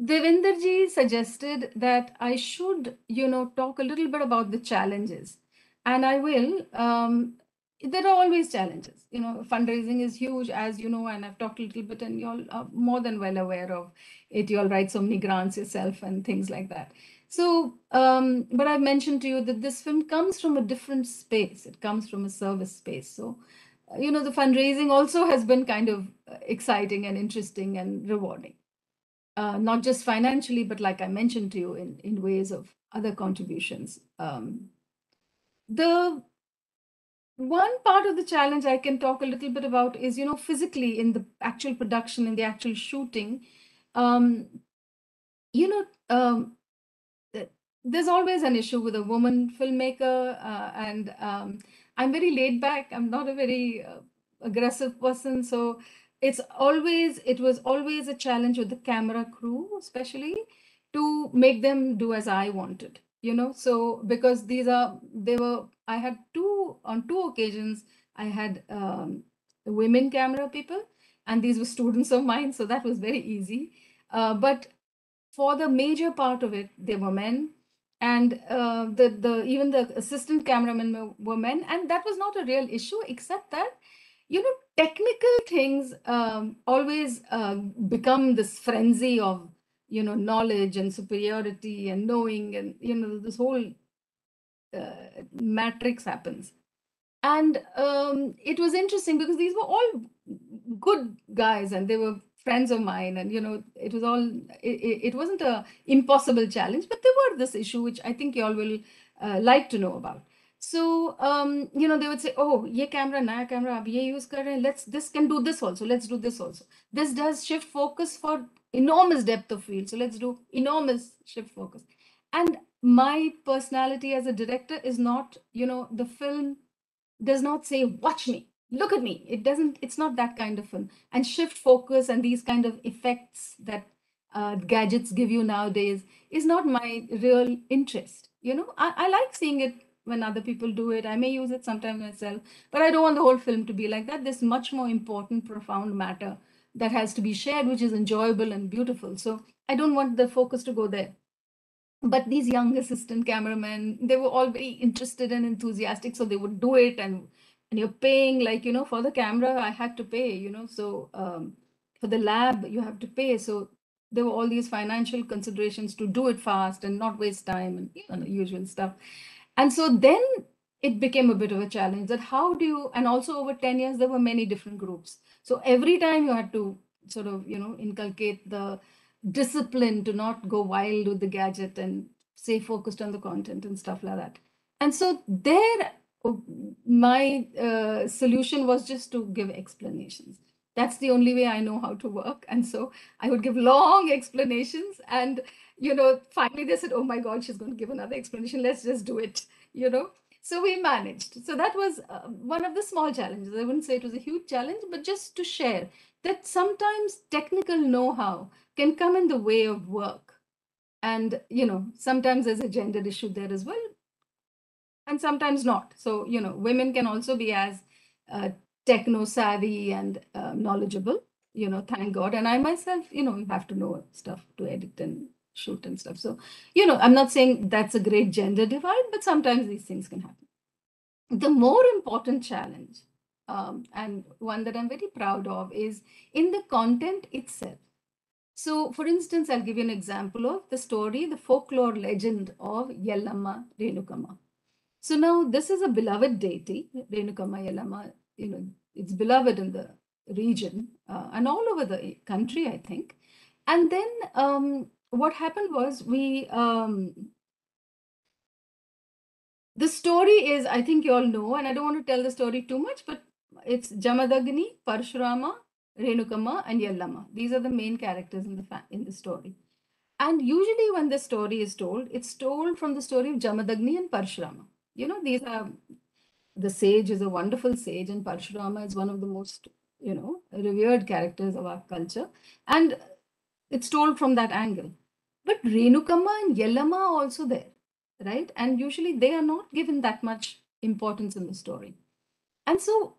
Devenderji suggested that I should, you know, talk a little bit about the challenges. And I will. Um, there are always challenges. You know, fundraising is huge, as you know, and I've talked a little bit, and you're uh, more than well aware of it. You all write so many grants yourself and things like that. So, um, but I've mentioned to you that this film comes from a different space. It comes from a service space. So, you know, the fundraising also has been kind of uh, exciting and interesting and rewarding uh, not just financially, but like I mentioned to you, in, in ways of other contributions. Um, the one part of the challenge I can talk a little bit about is, you know, physically in the actual production, in the actual shooting, um, you know, um, there's always an issue with a woman filmmaker, uh, and um, I'm very laid back. I'm not a very uh, aggressive person, so it's always it was always a challenge with the camera crew especially to make them do as i wanted you know? So because these are they were i had two on two occasions i had um, women camera people and these were students of mine so that was very easy. Uh, but for the major part of it they were men and uh, the the even the assistant cameramen were men and that was not a real issue except that you know technical things um, always uh, become this frenzy of you know knowledge and superiority and knowing and you know this whole uh, matrix happens. And um, it was interesting because these were all good guys and they were friends of mine and you know it was all it, it wasn't a impossible challenge but there were this issue which i think you all will uh, like to know about so um, you know they would say oh ye camera naya camera ab ye use kar rahe let's this can do this also let's do this also. This does shift focus for enormous depth of field so let's do enormous shift focus. And my personality as a director is not you know the film does not say watch me look at me. It doesn't it's not that kind of film. And shift focus and these kind of effects that uh, gadgets give you nowadays is not my real interest you know? I, I like seeing it when other people do it. I may use it sometimes myself, but I don't want the whole film to be like that. There's much more important, profound matter that has to be shared, which is enjoyable and beautiful. So I don't want the focus to go there. But these young assistant cameramen, they were all very interested and enthusiastic, so they would do it and and you're paying like you know for the camera i had to pay you know so um, for the lab you have to pay so there were all these financial considerations to do it fast and not waste time and you know usual stuff and so then it became a bit of a challenge that how do you and also over 10 years there were many different groups. So every time you had to sort of you know inculcate the discipline to not go wild with the gadget and stay focused on the content and stuff like that. And so there uh, my uh, solution was just to give explanations. That's the only way i know how to work. And so i would give long explanations and you know finally they said oh my god she's going to give another explanation. Let's just do it you know? So we managed. So that was uh, one of the small challenges. I wouldn't say it was a huge challenge but just to share that sometimes technical know-how can come in the way of work. And you know sometimes there's a gender issue there as well and sometimes not. So you know women can also be as uh, techno savvy and uh, knowledgeable you know thank god. And i myself you know you have to know stuff to edit and shoot and stuff so you know i'm not saying that's a great gender divide but sometimes these things can happen the more important challenge um, and one that i'm very proud of is in the content itself so, for instance, I'll give you an example of the story, the folklore legend of Yellamma Renukama. So now this is a beloved deity, Renukama Yellamma, you know, it's beloved in the region uh, and all over the country, I think. And then um, what happened was we, um, the story is, I think you all know, and I don't want to tell the story too much, but it's Jamadagni, Parshurama, Renukama, and Yellama. These are the main characters in the in the story. And usually, when the story is told, it's told from the story of Jamadagni and Parshurama. You know, these are the sage is a wonderful sage, and Parshurama is one of the most you know revered characters of our culture, and it's told from that angle. But Renukama and Yellama are also there, right? And usually, they are not given that much importance in the story. And so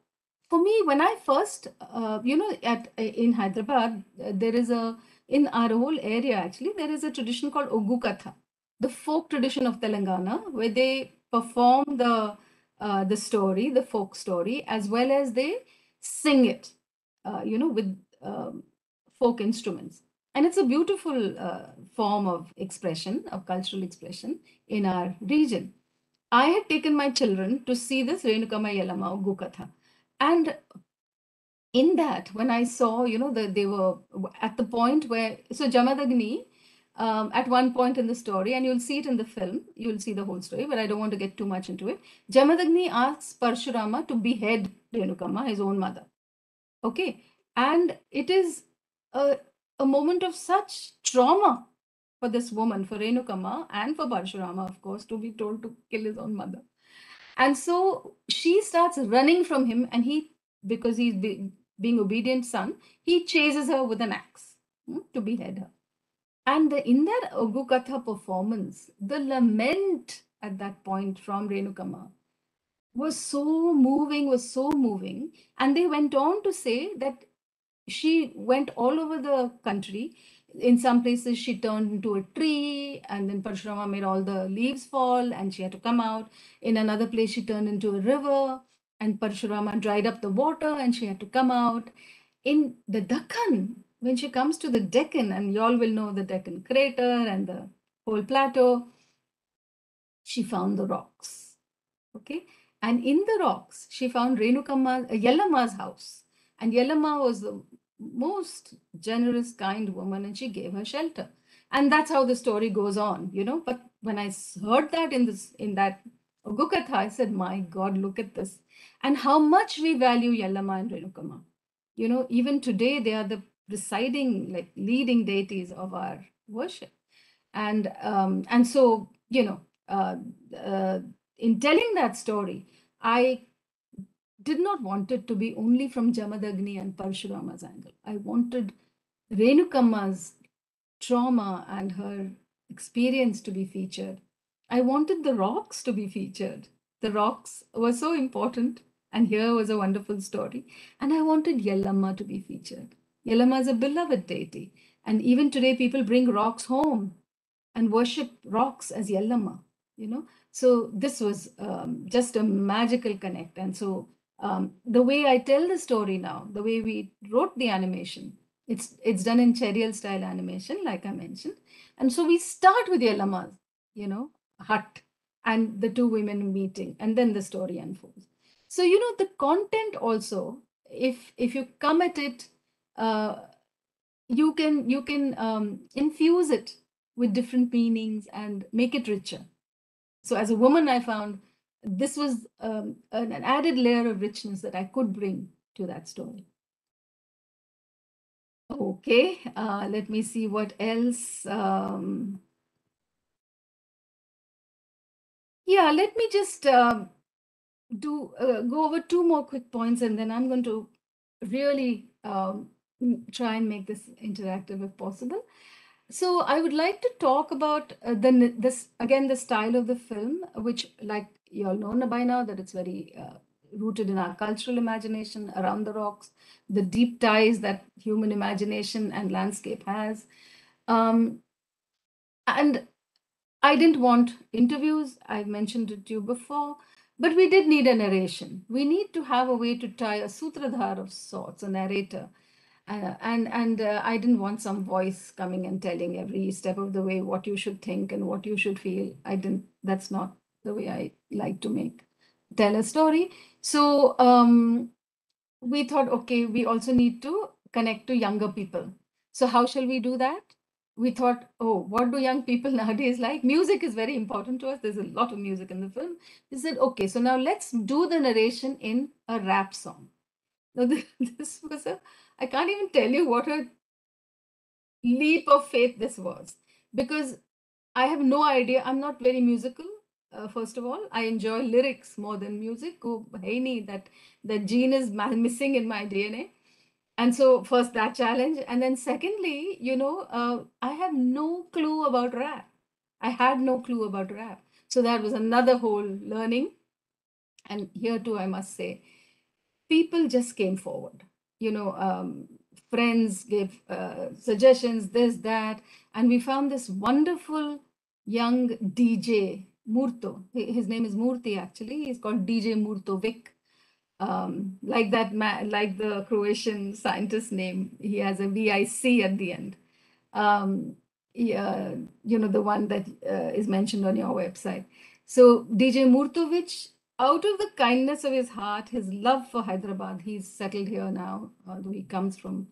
for me, when I first, uh, you know, at in Hyderabad, uh, there is a in our whole area actually there is a tradition called Ogu Katha, the folk tradition of Telangana, where they perform the uh, the story, the folk story, as well as they sing it, uh, you know, with um, folk instruments, and it's a beautiful uh, form of expression, of cultural expression in our region. I had taken my children to see this Renukama Yelama Ogu Katha. And in that, when I saw, you know, that they were at the point where, so Jamadagni, um, at one point in the story, and you'll see it in the film, you'll see the whole story, but I don't want to get too much into it. Jamadagni asks Parshurama to behead Renukama, his own mother. Okay. And it is a, a moment of such trauma for this woman, for Renukama, and for Parshurama, of course, to be told to kill his own mother. And so she starts running from him, and he, because he's be, being obedient son, he chases her with an axe hmm, to behead her. And the, in that Ogukatha performance, the lament at that point from Renukama was so moving, was so moving. And they went on to say that she went all over the country. In some places, she turned into a tree, and then Parshurama made all the leaves fall, and she had to come out. In another place, she turned into a river, and Parshurama dried up the water, and she had to come out. In the Deccan, when she comes to the Deccan, and you all will know the Deccan craton and the whole plateau, she found the rocks. Okay, and in the rocks, she found Renukama, uh, Yellama's house, and Yellama was the most generous, kind woman, and she gave her shelter. And that's how the story goes on, you know. But when I heard that in this in that Ogukatha, I said, "My God, look at this, and how much we value Yellama and Renukama." You know, even today they are the presiding, like leading deities of our worship, and um, and so you know, uh, uh, in telling that story, I did not want it to be only from Jamadagni and Parshurama's angle. I wanted Renukamma's trauma and her experience to be featured. I wanted the rocks to be featured. The rocks were so important, and here was a wonderful story. And I wanted Yellamma to be featured. Yellamma is a beloved deity, and even today people bring rocks home and worship rocks as Yellamma. You know, so this was um, just a magical connect, and so Um, the way I tell the story now, the way we wrote the animation, it's it's done in Cherial style animation, like I mentioned. And so we start with Yellama's, you know, hut and the two women meeting, and then the story unfolds. So you know the content also, if if you come at it, uh, you can you can um, infuse it with different meanings and make it richer. So as a woman, I found this was um, an, an added layer of richness that I could bring to that story. Okay, uh, let me see what else. Um, yeah, let me just um do uh, go over two more quick points, and then I'm going to really um, try and make this interactive if possible. So I would like to talk about uh, the this again the style of the film, which like you all know by now that it's very uh, rooted in our cultural imagination around the rocks, the deep ties that human imagination and landscape has. Um, and I didn't want interviews. I've mentioned it to you before, but we did need a narration. We need to have a way to tie a sutradhar of sorts, a narrator. Uh, and and uh, I didn't want some voice coming and telling every step of the way what you should think and what you should feel. I didn't. That's not the way I like to make tell a story. So um, we thought, okay, we also need to connect to younger people. So how shall we do that? We thought, oh, what do young people nowadays like? Music is very important to us. There's a lot of music in the film. We said, okay, so now let's do the narration in a rap song. Now, this, this was a, I can't even tell you what a leap of faith this was because I have no idea. I'm not very musical. Uh, first of all, I enjoy lyrics more than music. Oh, hey, that that gene is missing in my DNA. And so, first that challenge, and then secondly, you know, uh, I have no clue about rap. I had no clue about rap. So that was another whole learning. And here too, I must say, people just came forward. You know, um, friends gave uh, suggestions, this, that, and we found this wonderful young DJ, Murto. His name is Murti actually. He's called DJ Murtovic. Um, like that man, like the Croatian scientist name, he has a VIC at the end. Um, yeah, you know, the one that uh, is mentioned on your website. So DJ Murtovic, out of the kindness of his heart, his love for Hyderabad, he's settled here now, although he comes from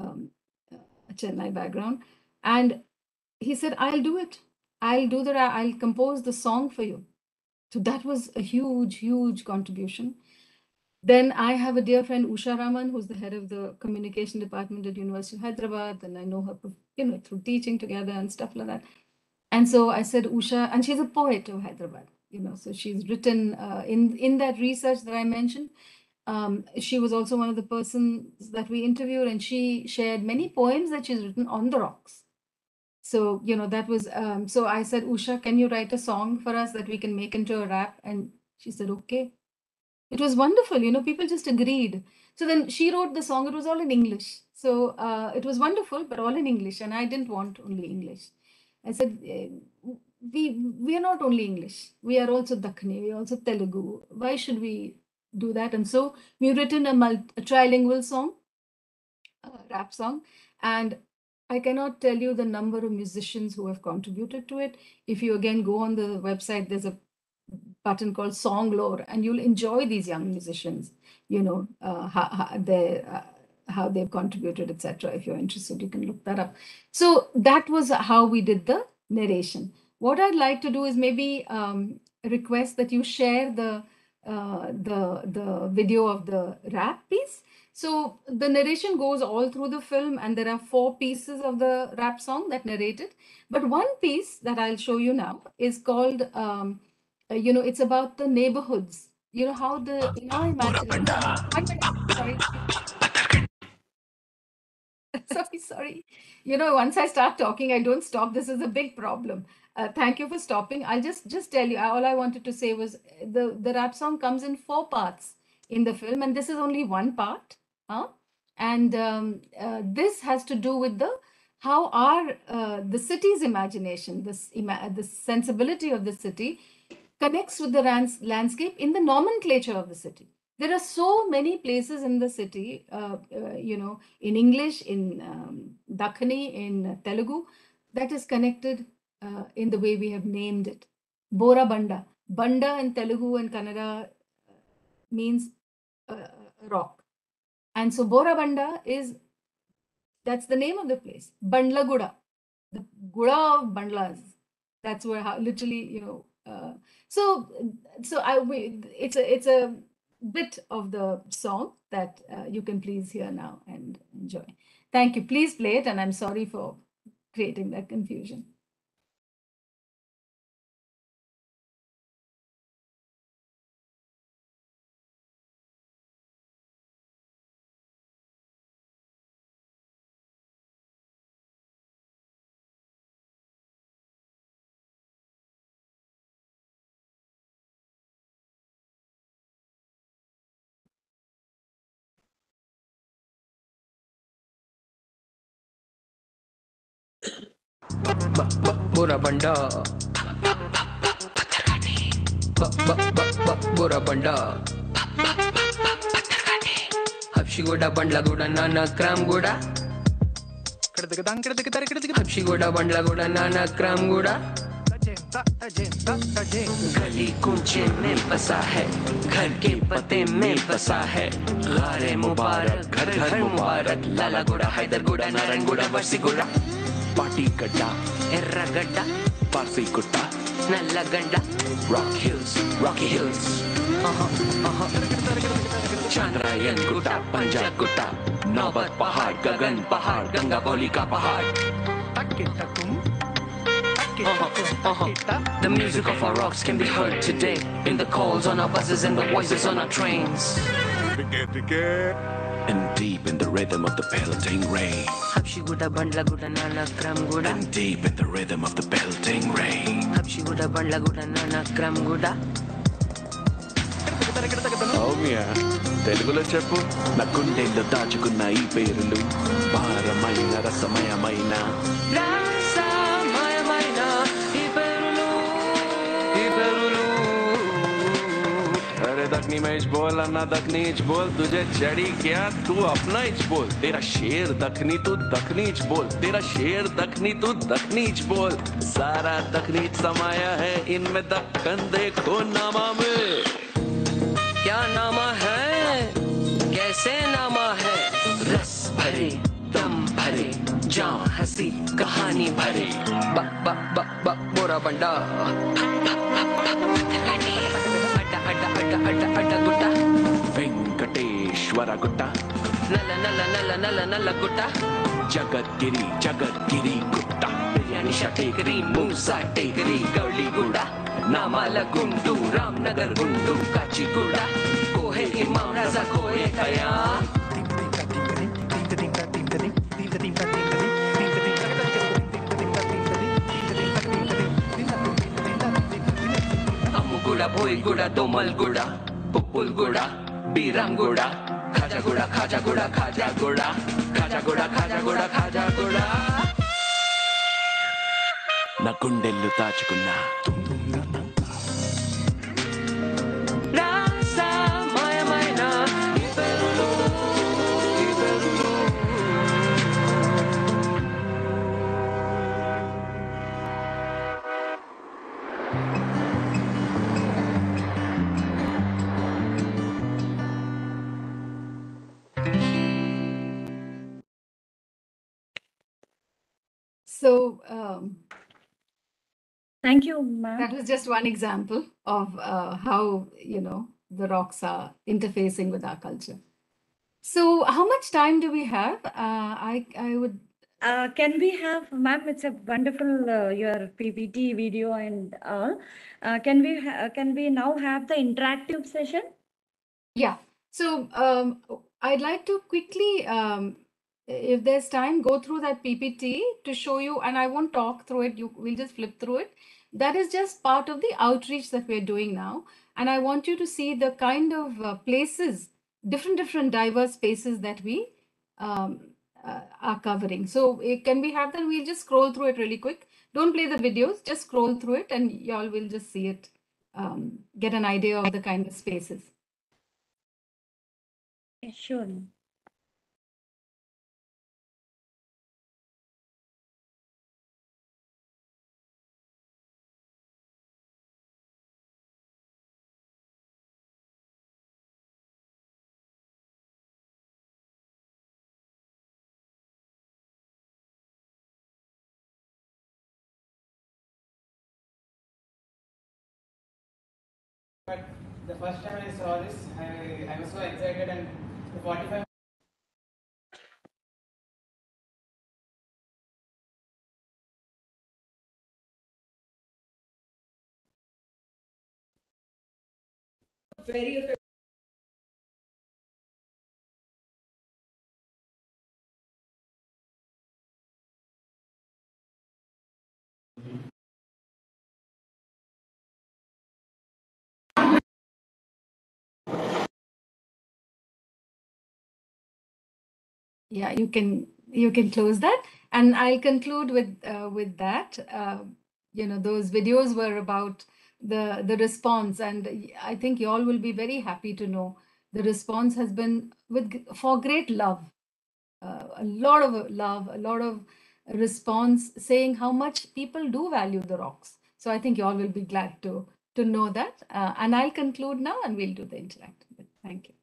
um, a Chennai background. And he said, I'll do it. I'll do that. I'll compose the song for you. So that was a huge, huge contribution. Then I have a dear friend, Usha Raman, who's the head of the communication department at University of Hyderabad. And I know her, you know, through teaching together and stuff like that. And so I said, Usha, and she's a poet of Hyderabad, you know, so she's written uh, in in that research that I mentioned. Um, she was also one of the persons that we interviewed, and she shared many poems that she's written on the rocks. So, you know, that was, um, so I said, Usha, can you write a song for us that we can make into a rap? And she said, okay. It was wonderful, you know, people just agreed. So then she wrote the song, it was all in English. So uh, it was wonderful, but all in English. And I didn't want only English. I said, eh, we, we are not only English, we are also Dakhni, we are also Telugu. Why should we do that? And so we've written a, mul- a trilingual song, a rap song. And I cannot tell you the number of musicians who have contributed to it. If you again go on the website, there's a button called Song Lore, and you'll enjoy these young musicians. You know uh, how, how they uh, how they've contributed, etc. If you're interested, you can look that up. So that was how we did the narration. What I'd like to do is maybe um, request that you share the uh, the the video of the rap piece. So the narration goes all through the film, and there are four pieces of the rap song that narrated. But one piece that I'll show you now is called, um, uh, you know, it's about the neighborhoods. You know how the in our imagination. Sorry. sorry, sorry. You know, once I start talking, I don't stop. This is a big problem. Uh, thank you for stopping. I'll just just tell you. All I wanted to say was the the rap song comes in four parts in the film, and this is only one part. Huh? And um, uh, this has to do with the how our uh, the city's imagination, this ima- the sensibility of the city, connects with the landscape in the nomenclature of the city. there are so many places in the city, uh, uh, you know, in English, in um, Dakhini, in Telugu, that is connected uh, in the way we have named it. Bora Banda. Banda in Telugu and Kannada uh, means rock. And so Bora Banda is, that's the name of the place. Bandla Guda, the Guda of Bandlas. That's where how, literally, you know, uh, so so I it's a it's a bit of the song that uh, you can please hear now and enjoy. Thank you. Please play it, and I'm sorry for creating that confusion. बोरा बंडा। बोरा बंडा। हपशिगोडा बंडला गोडा, नाना cram गोडा। हपशिगोडा बंडला गोडा, नाना cram गोडा। गली कुंचे में बसा है, घर के पते में बसा है। गारे मुबारक, घर घर मुबारक, लाला गोड़ा, हैदर गोड़ा, नारायण गोड़ा बसी गोड़ा। Patigadda Erragadda Parsigutta Nallagadda rock hills rocky hills Chandrayangutta Panjagutta నోబత్ Pahad Gagan Pahad Ganga బౌలికా Pahad Uh-huh, uh-huh. The music of our rocks can be heard today in the calls on our buses and the voices on our trains. And deep in the rhythm of the pelting rain. Habshiguda bandla guda nana kram guda. And deep in the rhythm of the pelting rain. Habshiguda bandla guda nana kram guda. Soumya తెలుగులో చెప్పు నా గుండెల్లో దాచుకున్న ఈ పేరులు భారమైన రసమయమైన दखनी में etch बोल अन्ना दखनी इच बोल तुझे चढ़ी क्या तू अपना इच बोल तेरा शेर दखनी तू दखनी इच बोल तेरा शेर दखनी तू दखनी इच बोल सारा दखनी समाया है इनमें दक्कन देखो नामा में क्या नामा है कैसे नामा है रस भरे दम भरे जाम हँसी कहानी भरे ब ब ब ब बोरा बंडा అడ్డ అడ్డ అడ్డ గుట్ట వెంకటేశ్వర గుట్ట నల్ల నల్ల నల్ల నల్ల నల్ల గుట్ట జగద్గిరి జగద్గిరి గుట్ట బిర్యానీ షటేకరీ మూసా టేకరీ గౌళి గుడ నామాల గుంటూ రామ్నగర్ గుంటూ కాచిగూడ కోహే ఇమాం రజా కోహే కయా బోయిగూడ దోమల్గూడ పుప్పుల్గూడ బీరంగూడ ఖాజాగూడ ఖాజాగూడ ఖాజాగూడ ఖాజాగూడ ఖాజాగూడ ఖాజాగూడ నా గుండెల్లు దాచుకున్నా Thank you, ma'am. that was just one example of uh, how you know the rocks are interfacing with our culture. So how much time do we have? Uh, I I would Uh, can we have, ma'am, it's a wonderful, uh, your PPT video and all. Uh, can we, can we now have the interactive session? Yeah. So um, I'd like to quickly, um, if there's time, go through that PPT to show you, and I won't talk through it. You we'll just flip through it. That is just part of the outreach that we're doing now, and I want you to see the kind of uh, places, different, different diverse spaces that we um, uh, are covering. So eh, can we have that? We'll just scroll through it really quick. Don't play the videos, just scroll through it, and y'all will just see it, um, get an idea of the kind of spaces. Sure. But the first time I saw this, I, I was so excited and the 45 very Yeah, you can you can close that, and I'll conclude with uh, with that. Uh, you know, those videos were about the the response, and I think you all will be very happy to know the response has been with for great love, uh, a lot of love, a lot of response saying how much people do value the rocks. So I think you all will be glad to to know that. Uh, and I'll conclude now, and we'll do the interactive. Thank you.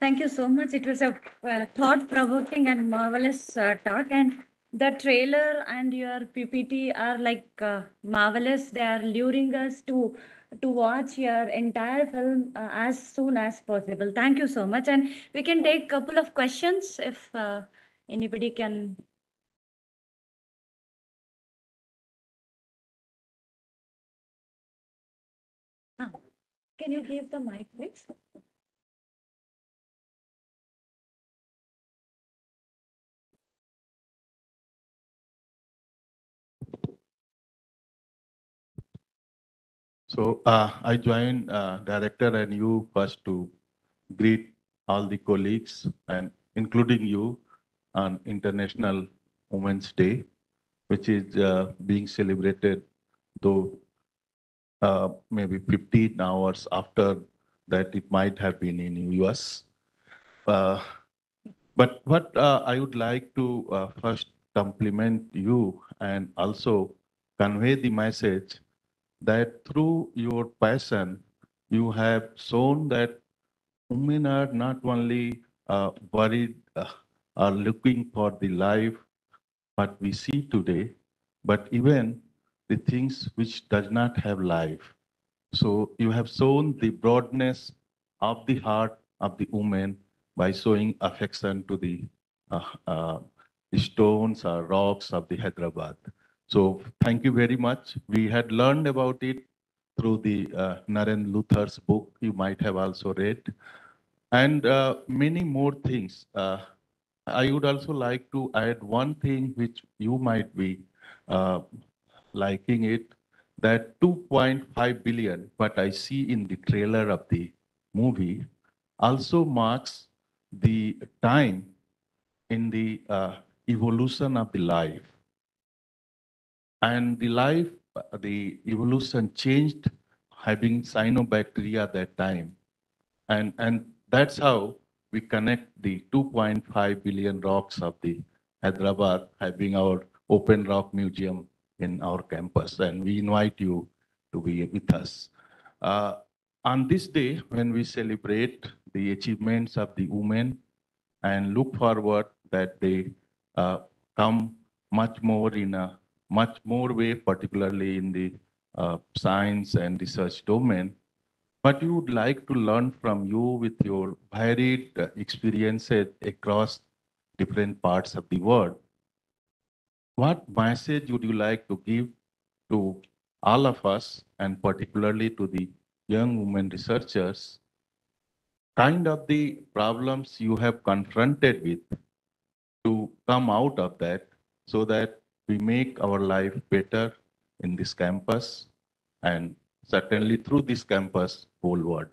Thank you so much. It was a uh, thought-provoking and marvelous uh, talk. And the trailer and your PPT are like uh, marvelous. They are luring us to to watch your entire film uh, as soon as possible. Thank you so much. And we can take a couple of questions if uh, anybody can. Can you give the mic, please? So uh, I joined uh, director and you first to greet all the colleagues and including you on International Women's Day, which is uh, being celebrated though uh, maybe 15 hours after that it might have been in US. Uh, but what uh, I would like to first compliment you and also convey the message that through your passion, you have shown that women are not only uh, worried uh, or looking for the life what we see today, but even the things which does not have life. So you have shown the broadness of the heart of the woman by showing affection to the uh, uh, stones or rocks of the Hyderabad. So thank you very much. We had learned about it through the uh, Naren Luther's book. You might have also read, and uh, many more things. Uh, I would also like to add one thing which you might be uh, liking it. That 2.5 billion, what I see in the trailer of the movie, also marks the time in the uh, evolution of the life and the life, the evolution changed having cyanobacteria at that time. And, and that's how we connect the 2.5 billion rocks of the Hyderabad having our open rock museum in our campus. And we invite you to be with us. Uh, on this day, when we celebrate the achievements of the women and look forward that they uh, come much more in a much more way, particularly in the uh, science and research domain. But we would like to learn from you with your varied uh, experiences across different parts of the world. What message would you like to give to all of us, and particularly to the young women researchers, kind of the problems you have confronted with to come out of that so that we make our life better in this campus and certainly through this campus whole world.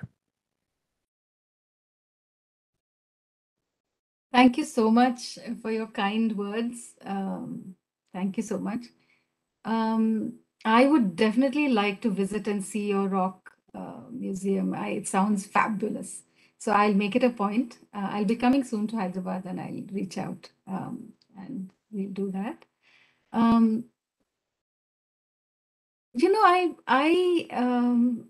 Thank you so much for your kind words. Um, thank you so much. Um, I would definitely like to visit and see your rock uh, museum. I, it sounds fabulous. So I'll make it a point. Uh, I'll be coming soon to Hyderabad and I'll reach out um, and we'll do that. Um, you know, I, I, um,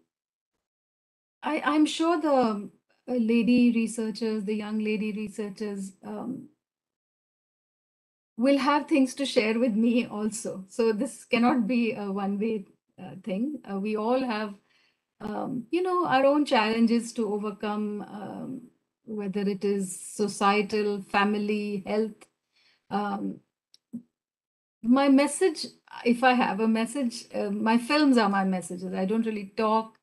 I, I'm sure the lady researchers, the young lady researchers, um, will have things to share with me also. So this cannot be a one-way uh, thing. Uh, we all have, um, you know, our own challenges to overcome, um, whether it is societal, family, health. My message, if I have a message, uh, my films are my messages. I don't really talk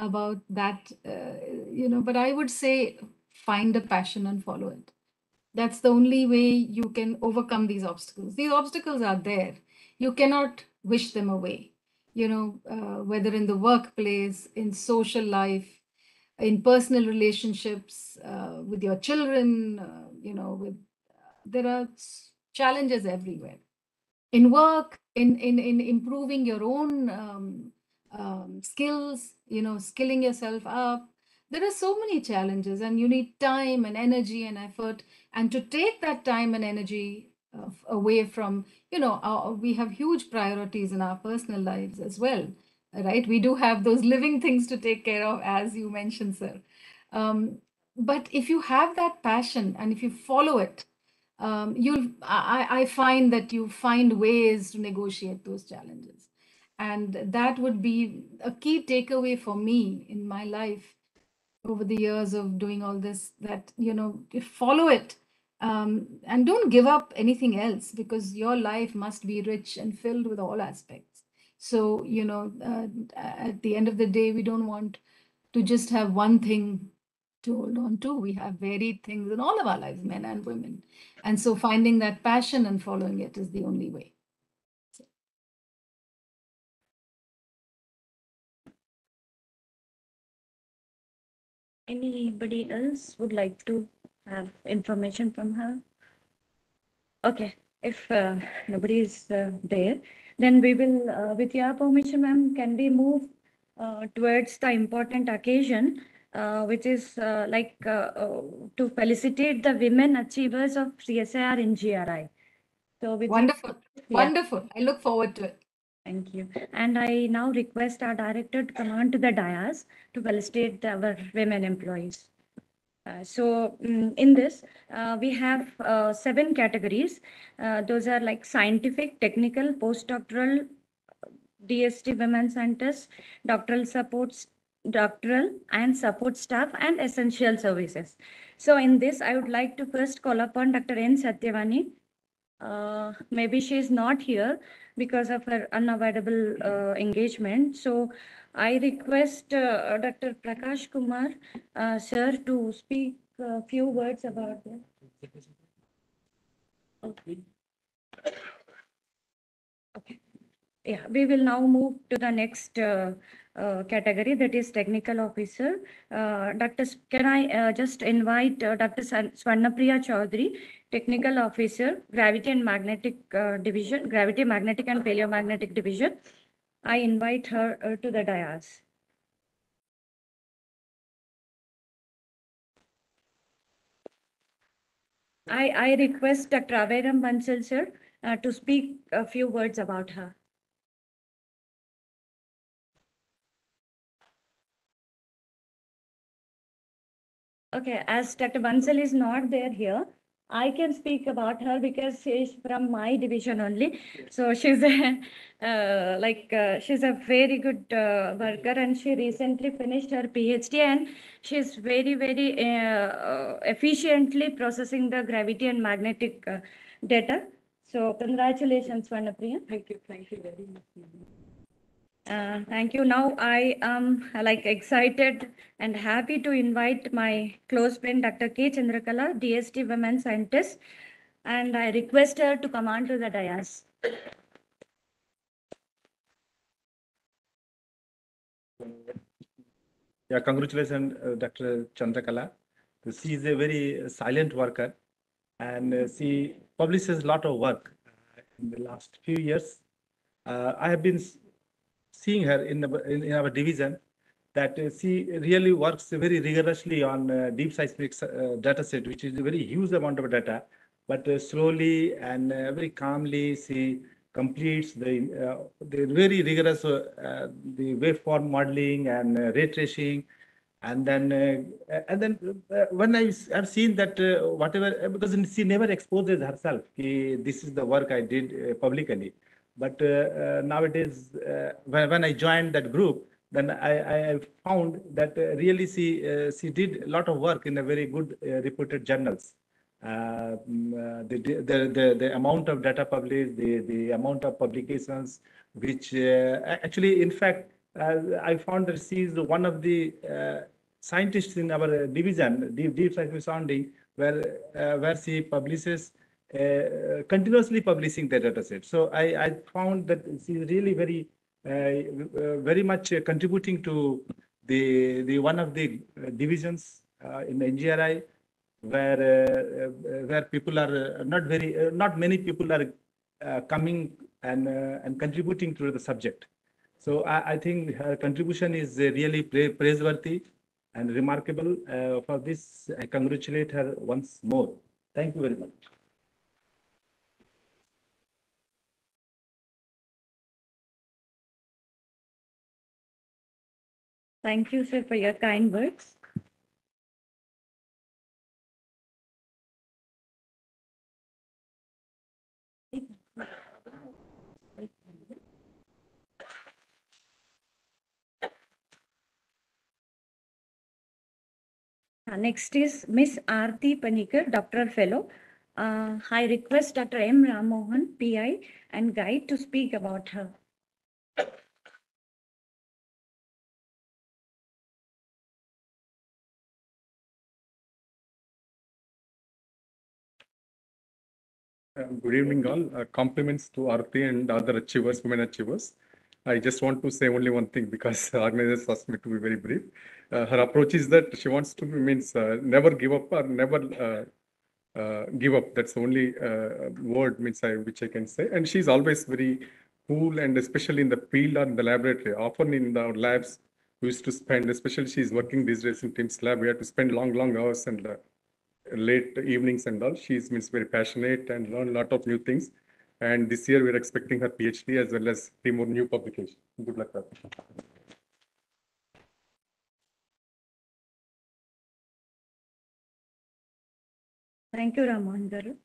about that, uh, you know, but I would say find a passion and follow it. That's the only way you can overcome these obstacles. These obstacles are there. You cannot wish them away, you know, uh, whether in the workplace, in social life, in personal relationships, uh, with your children, uh, you know, with there are challenges everywhere in work in in in improving your own um, um, skills you know skilling yourself up. There are so many challenges and you need time and energy and effort. And to take that time and energy uh, away from you know our, we have huge priorities in our personal lives as well right? We do have those living things to take care of as you mentioned sir. Um, but if you have that passion and if you follow it um, you'll I, I find that you find ways to negotiate those challenges. And that would be a key takeaway for me in my life over the years of doing all this that you know follow it um, and don't give up anything else because your life must be rich and filled with all aspects. So you know uh, at the end of the day we don't want to just have one thing to hold on to. We have varied things in all of our lives men and women. And so finding that passion and following it is the only way. Anybody else would like to have information from her? Okay, if uh, nobody is uh, there, then we will, uh, with your permission, ma'am, can we move uh, towards the important occasion, uh, which is uh, like uh, uh, to felicitate the women achievers of CSIR NGRI. So wonderful Yeah. wonderful i look forward to it Thank you. And I now request our director to come on to the dais to felicitate our women employees. Uh, so mm, in this, uh, we have uh, seven categories. Uh, those are like scientific, technical, postdoctoral, DST women centers, doctoral supports, doctoral and support staff and essential services. So in this, I would like to first call upon Dr. N. Satyavani. Uh, maybe she is not here because of her unavoidable uh, engagement. So I request uh, Dr. Prakash Kumar, uh, sir, to speak a few words about this. Okay. Okay. Yeah, we will now move to the next uh, category that is technical officer. Uh, Dr. Can I uh, just invite uh, Dr. Swarnapriya Chaudhary, technical officer, gravity and magnetic uh, division, gravity, magnetic and paleomagnetic division. I invite her uh, to the dais. I, I request Dr. Averam Bansal, sir, uh, to speak a few words about her. Okay, as Dr. Bansal is not there here, I can speak about her because she is from my division only. So she's a, uh, like, uh, she's a very good uh, worker and she recently finished her PhD and she's very, very uh, uh, efficiently processing the gravity and magnetic uh, data. So congratulations, Swarnapriya. Thank you, thank you very much. Uh, thank you. Now I am like excited and happy to invite my close friend Dr. K. Chandrakala, DST women scientist, and I request her to come on to the dais. Yeah, congratulations, uh, Dr. Chandrakala. She is a very silent worker and uh, she publishes a lot of work in the last few years. Uh, I have been seeing her in, the, in, in our division that uh, she really works very rigorously on uh, deep seismic uh, data set, which is a very huge amount of data. But uh, slowly and uh, very calmly, she completes the, uh, the very rigorous the waveform modeling and ray tracing. And then, and then when I have seen that whatever, because she never exposes herself, this is the work I did publicly. But uh, uh, nowadays, uh, when, when I joined that group, then I, I found that really she, she did a lot of work in a very good reputed journals. Uh, mm, the, the, the, the amount of data published, the, the amount of publications, which uh, actually, in fact, uh, I found that she is one of the scientists in our division, deep, deep sounding, where, where she publishes uh, continuously publishing the data set. So I, I found that she's really very, uh, uh, very much uh, contributing to the, the one of the uh, divisions uh, in NGRI where, uh, where people are not very, not many people are coming and, and contributing to the subject. So I, I think her contribution is really pra- praiseworthy and remarkable. For this, I congratulate her once more. Thank you very much. Thank you, sir, for your kind words. Uh, Next is Miss Aarti Panikar, doctoral fellow. Uh, I request Dr. M. Ram Mohan, PI and guide to speak about her. Good evening, all. Uh, Compliments to Aarti and other achievers, women achievers. I just want to say only one thing because organizers asked me to be very brief. Uh, Her approach is that she wants to be means uh, never give up or never uh, uh, give up. That's the only uh, word means I, which I can say. And she's always very cool and especially in the field or in the laboratory. Often in our labs, we used to spend, especially she's working these days in TIMS lab, we had to spend long, long hours and uh, late evenings and all. She's means very passionate and learn a lot of new things. And this year we're expecting her PhD as well as three more new publications. Good luck. Aarti. Thank you, Ram Mohan garu.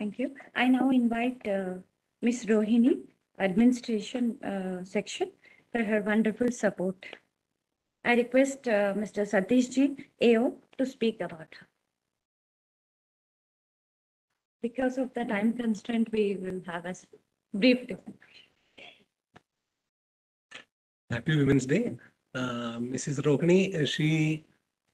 Thank you. I now invite uh, Ms. Rohini, Administration uh, Section, for her wonderful support. I request uh, Mr. Satish Ji, AO, to speak about her. Because of the time constraint, we will have a brief discussion. Happy Women's Day. Uh, Mrs. Rohini, uh, she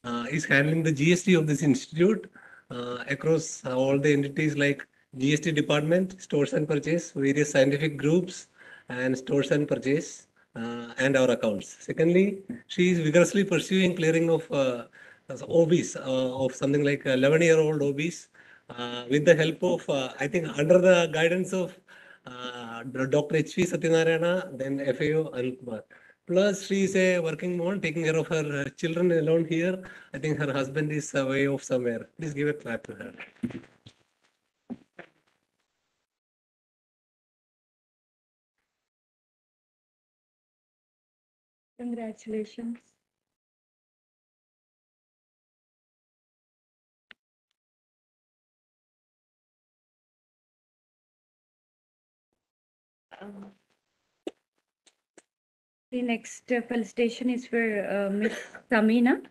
uh, is handling the GST of this institute uh, across all the entities like GST department, stores and purchase, various scientific groups, and stores and purchase, uh, and our accounts. Secondly, she is vigorously pursuing clearing of uh, OBs, uh, of something like 11 year old OBs, uh, with the help of, uh, I think, under the guidance of uh, Dr. H.V. Satyanarayana, then FAO Anil. Plus, she is a working mom, taking care of her children alone here. I think her husband is away off somewhere. Please give a clap to her. Congratulations. Um, The next uh, felicitation is for uh, Ms. Samina,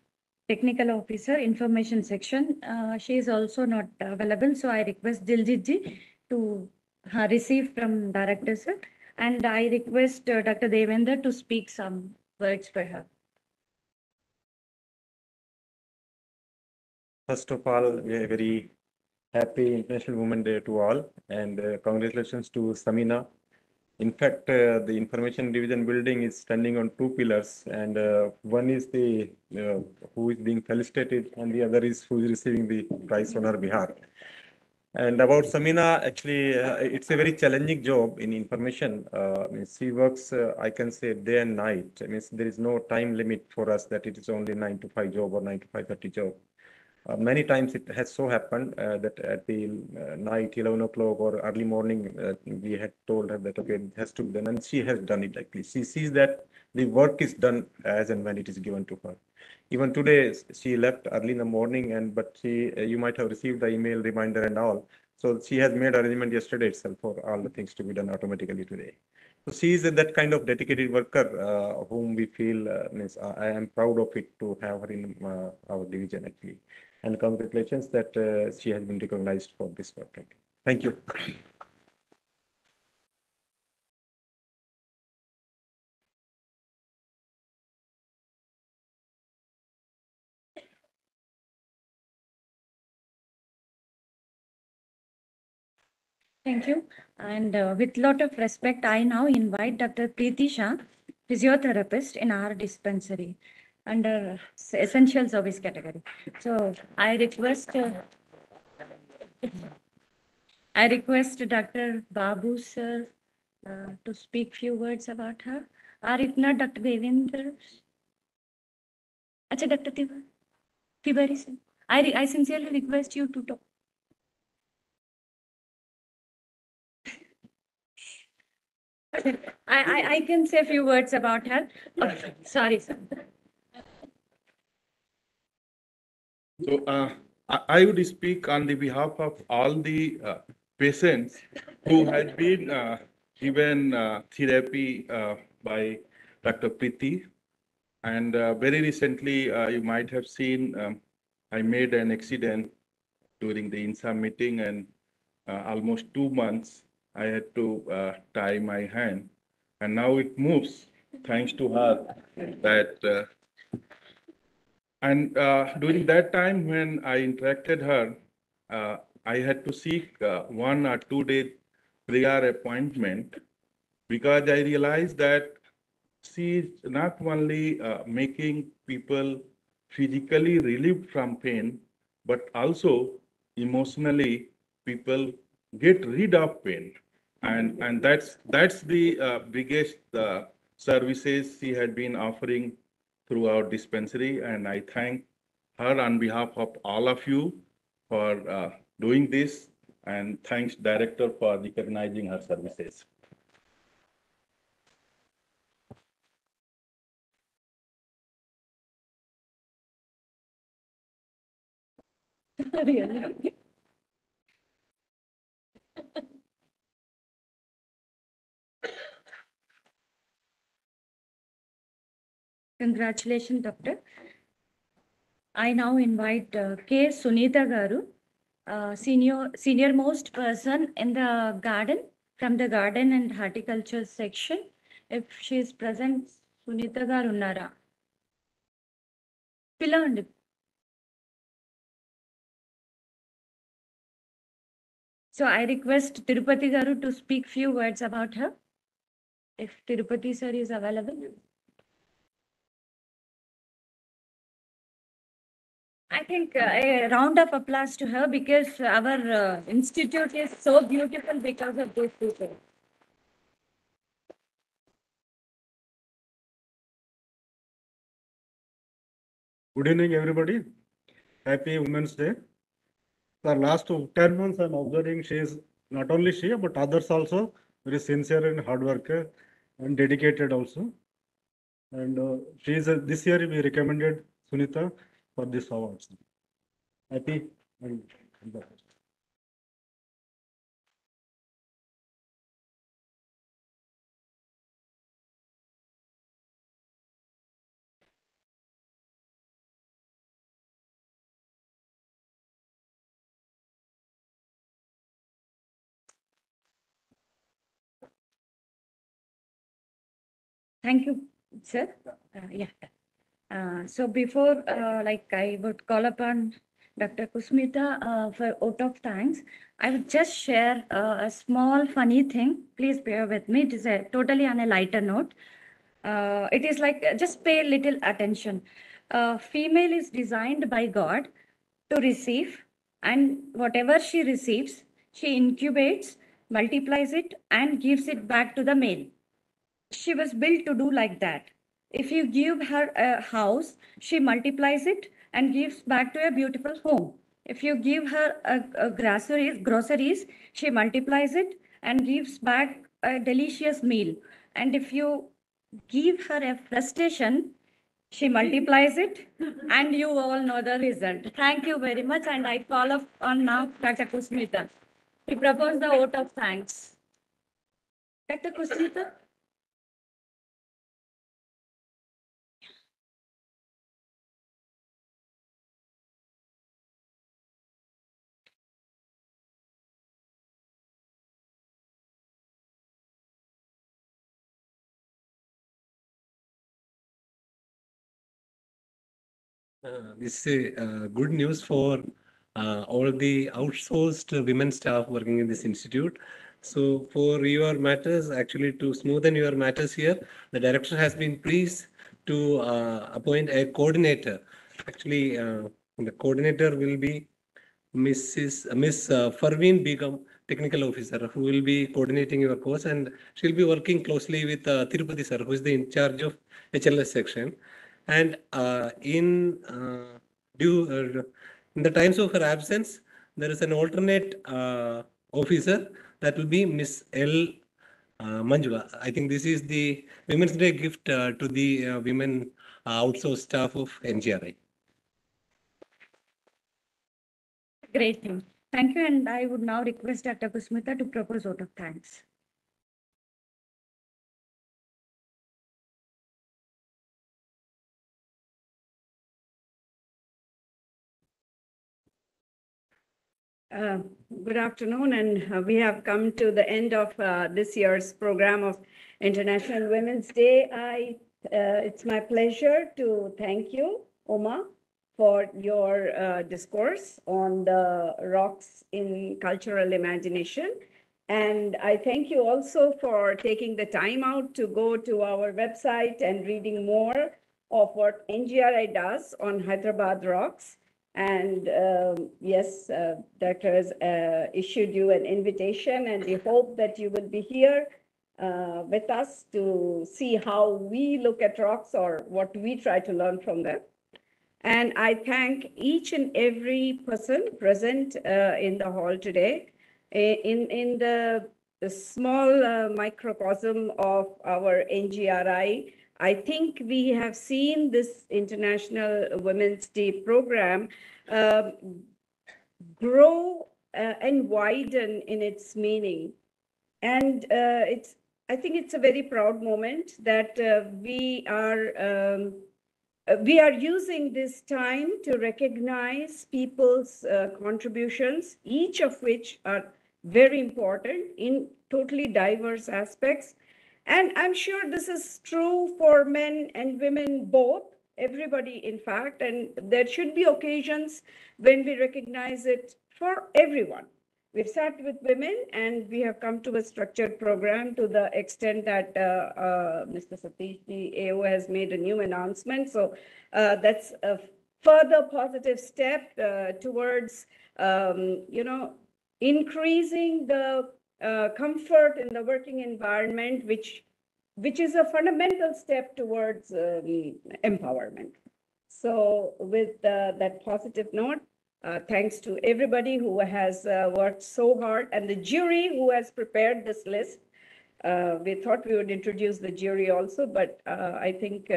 Technical Officer, Information Section. Uh, She is also not available, so I request Diljit ji to uh, receive from Director sir. And I request uh, Dr. Devendra to speak some for her. First of all, a very happy International Women Day to all and uh, congratulations to Samina In fact, uh, the information division building is standing on two pillars, and uh, one is the uh, who is being felicitated, and the other is who is receiving the prize on her behalf. And about Samina, actually, uh, it's a very challenging job in information. Uh, means she works, uh, I can say, day and night. I mean, there is no time limit for us that it is only nine to five job or nine to five thirty job. Uh, many times it has so happened uh, that at the uh, night, 11 o'clock or early morning, uh, we had told her that, okay, it has to be done. And she has done it actually. She sees that the work is done as and when it is given to her. Even today, she left early in the morning and, but she, uh, you might have received the email reminder and all. So she has made arrangement yesterday itself for all the things to be done automatically today. So she is that kind of dedicated worker uh, whom we feel, uh, means I I am proud of it to have her in uh, our division actually. And congratulations that uh, she has been recognized for this work. Thank you. Thank you. And uh, with lot of respect, I now invite Dr. Preeti Shah, physiotherapist in our dispensary under essential service category. So I request, uh, I request Dr. Babu sir uh, to speak few words about her. Or if not, Dr. Devendra. Acha, Dr. Tiwari. Tiwari sir. I, I sincerely request you to talk. I, I, I can say a few words about her. Okay, Sorry, sir. So uh, I I would speak on the behalf of all the uh, patients who had been uh, given uh, therapy uh, by Dr. Preeti. And uh, very recently, uh, you might have seen, um, I made an accident during the INSA meeting and uh, almost two months, I had to uh, tie my hand. And now it moves, thanks to her, that uh, and uh, during that time when I interacted her, uh, I had to seek uh, one or two day prayer appointment because I realized that she is not only uh, making people physically relieved from pain, but also emotionally people get rid of pain. And, and that's, that's the uh, biggest uh, services she had been offering throughout dispensary. And I thank her on behalf of all of you for uh, doing this. And thanks director for recognizing her services. Congratulations, doctor. I now invite uh, K. Sunita Garu, uh, senior, senior most person in the garden, from the garden and horticulture section. If she is present, Sunita Garu Unnara. పిలవండి So I request Tirupati Garu to speak few words about her. If Tirupati sir is available. I think uh, a round of applause to her because our uh, institute is so beautiful because of these people. Good evening, everybody. Happy Women's Day. For last ten months, I'm observing she is not only she, but others also very sincere and hard worker and dedicated also. And uh, she is, uh, this year we recommended Sunita for this awards. Happy and Thank you, sir. Uh, yeah. Uh, so before, uh, like I would call upon Dr. Kusmita, uh, for vote of thanks. I would just share uh, a small funny thing. Please bear with me. It is a totally on a lighter note. Uh, it is like just pay little attention. Female is designed by God to receive, and whatever she receives, she incubates, multiplies it, and gives it back to the male. She was built to do like that. If you give her a house, she multiplies it and gives back to a beautiful home. If you give her a, a groceries, groceries, she multiplies it and gives back a delicious meal. And if you give her a frustration, she multiplies it, and you all know the result. Thank you very much, and I call up on now Dr. Kusmita. We propose the vote of thanks. Dr. Kusmita? This is uh, good news for uh, all the outsourced women staff working in this institute. So for your matters, actually to smoothen your matters here, the director has been pleased to uh, appoint a coordinator. Actually, uh, the coordinator will be Mrs. uh, Miss uh, Farveen Begum, technical officer, who will be coordinating your course and she'll be working closely with uh, Tirupati sir, who is the in charge of HLS section. And uh, in uh, due uh, in the times of her absence, there is an alternate officer that will be Miss L. Uh, Manjula. I think this is the Women's Day gift uh, to the uh, women outsourced staff of NGRI. Great thing. Thank you, and I would now request Dr. Kusmita to propose vote of thanks. Uh, Good afternoon, and uh, we have come to the end of uh, this year's program of International Women's Day. I, uh, it's my pleasure to thank you, Oma, for your uh, discourse on the rocks in cultural imagination. And I thank you also for taking the time out to go to our website and reading more of what NGRI does on Hyderabad rocks. And um, yes, uh, Doctor has uh, issued you an invitation, and we hope that you will be here uh, with us to see how we look at rocks or what we try to learn from them. And I thank each and every person present uh, in the hall today. In, in the, the small uh, microcosm of our NGRI, I think we have seen this International Women's Day program um, grow uh, and widen in its meaning. And uh, it's, I think it's a very proud moment that uh, we are um, uh, we are using this time to recognize people's uh, contributions, each of which are very important in totally diverse aspects. And I'm sure this is true for men and women both, everybody, in fact, and there should be occasions when we recognize it for everyone. We've sat with women and we have come to a structured program to the extent that uh, uh, Mr. Satish, the AO, has made a new announcement. So uh, that's a further positive step uh, towards, um, you know, increasing the uh, comfort in the working environment, which which is a fundamental step towards um, empowerment. So with uh, that positive note, uh, thanks to everybody who has uh, worked so hard and the jury who has prepared this list. Uh, we thought we would introduce the jury also, but uh, I think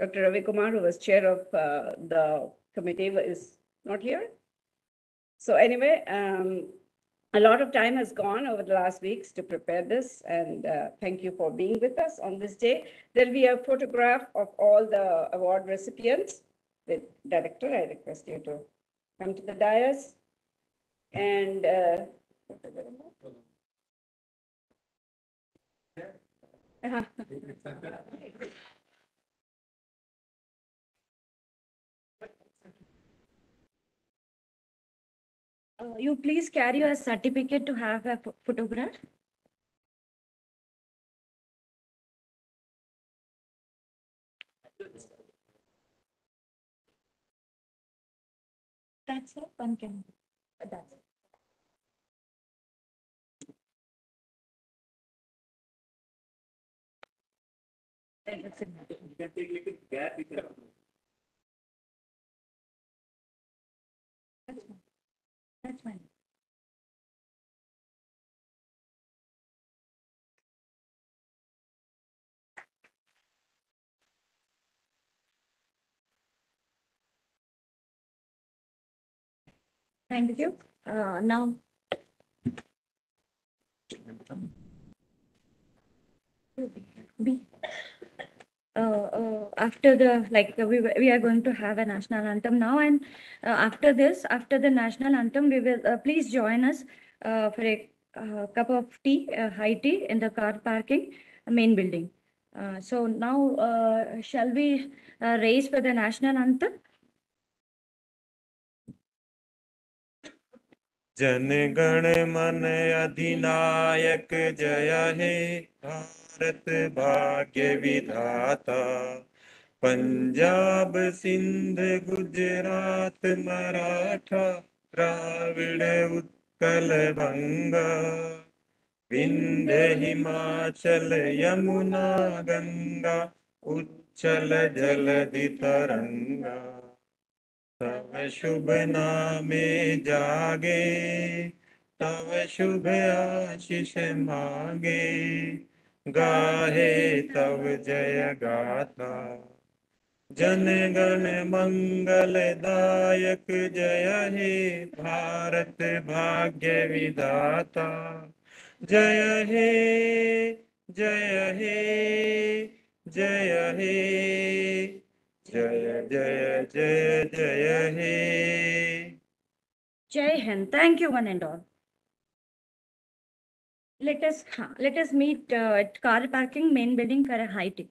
Dr. Ravi Kumar, who was chair of the committee, is not here. So anyway, um, a lot of time has gone over the last weeks to prepare this, and uh, thank you for being with us on this day. There'll be a photograph of all the award recipients. With director, I request you to come to the dais. And uh, Uh, you please carry a certificate to have a photograph. That's it, one can. That's it. Then it's in- That's That's fine. Thank you. Uh, now. Uh, uh, after the, like, uh, we, were- we are going to have a national anthem now and uh, after this, after the national anthem, we will, uh, please join us uh, for a uh, cup of tea, uh, high tea in the car parking, uh, main building. Uh, so now, uh, shall we uh, raise for the national anthem? Jana Gana मन अधिनायक जय हे भारत भाग्य विधाता पंजाब सिंध गुजरात मराठा द्राविड उत्कल बंगा। विंध्य हिमाचल यमुना गंगा उच्चल जलधि तरंगा तव शुभ नामे जागे, तव शुभ आशीष मांगे। गाहे तव जय गाथा। जन गण मंगल दायक जय हे भारत भाग्य विधाता। जय हे जय हे जय हे, जय जय जय जय हे। जय Hind. Thank you one and all. Let us, let us meet uh, at car parking main building for a high tea.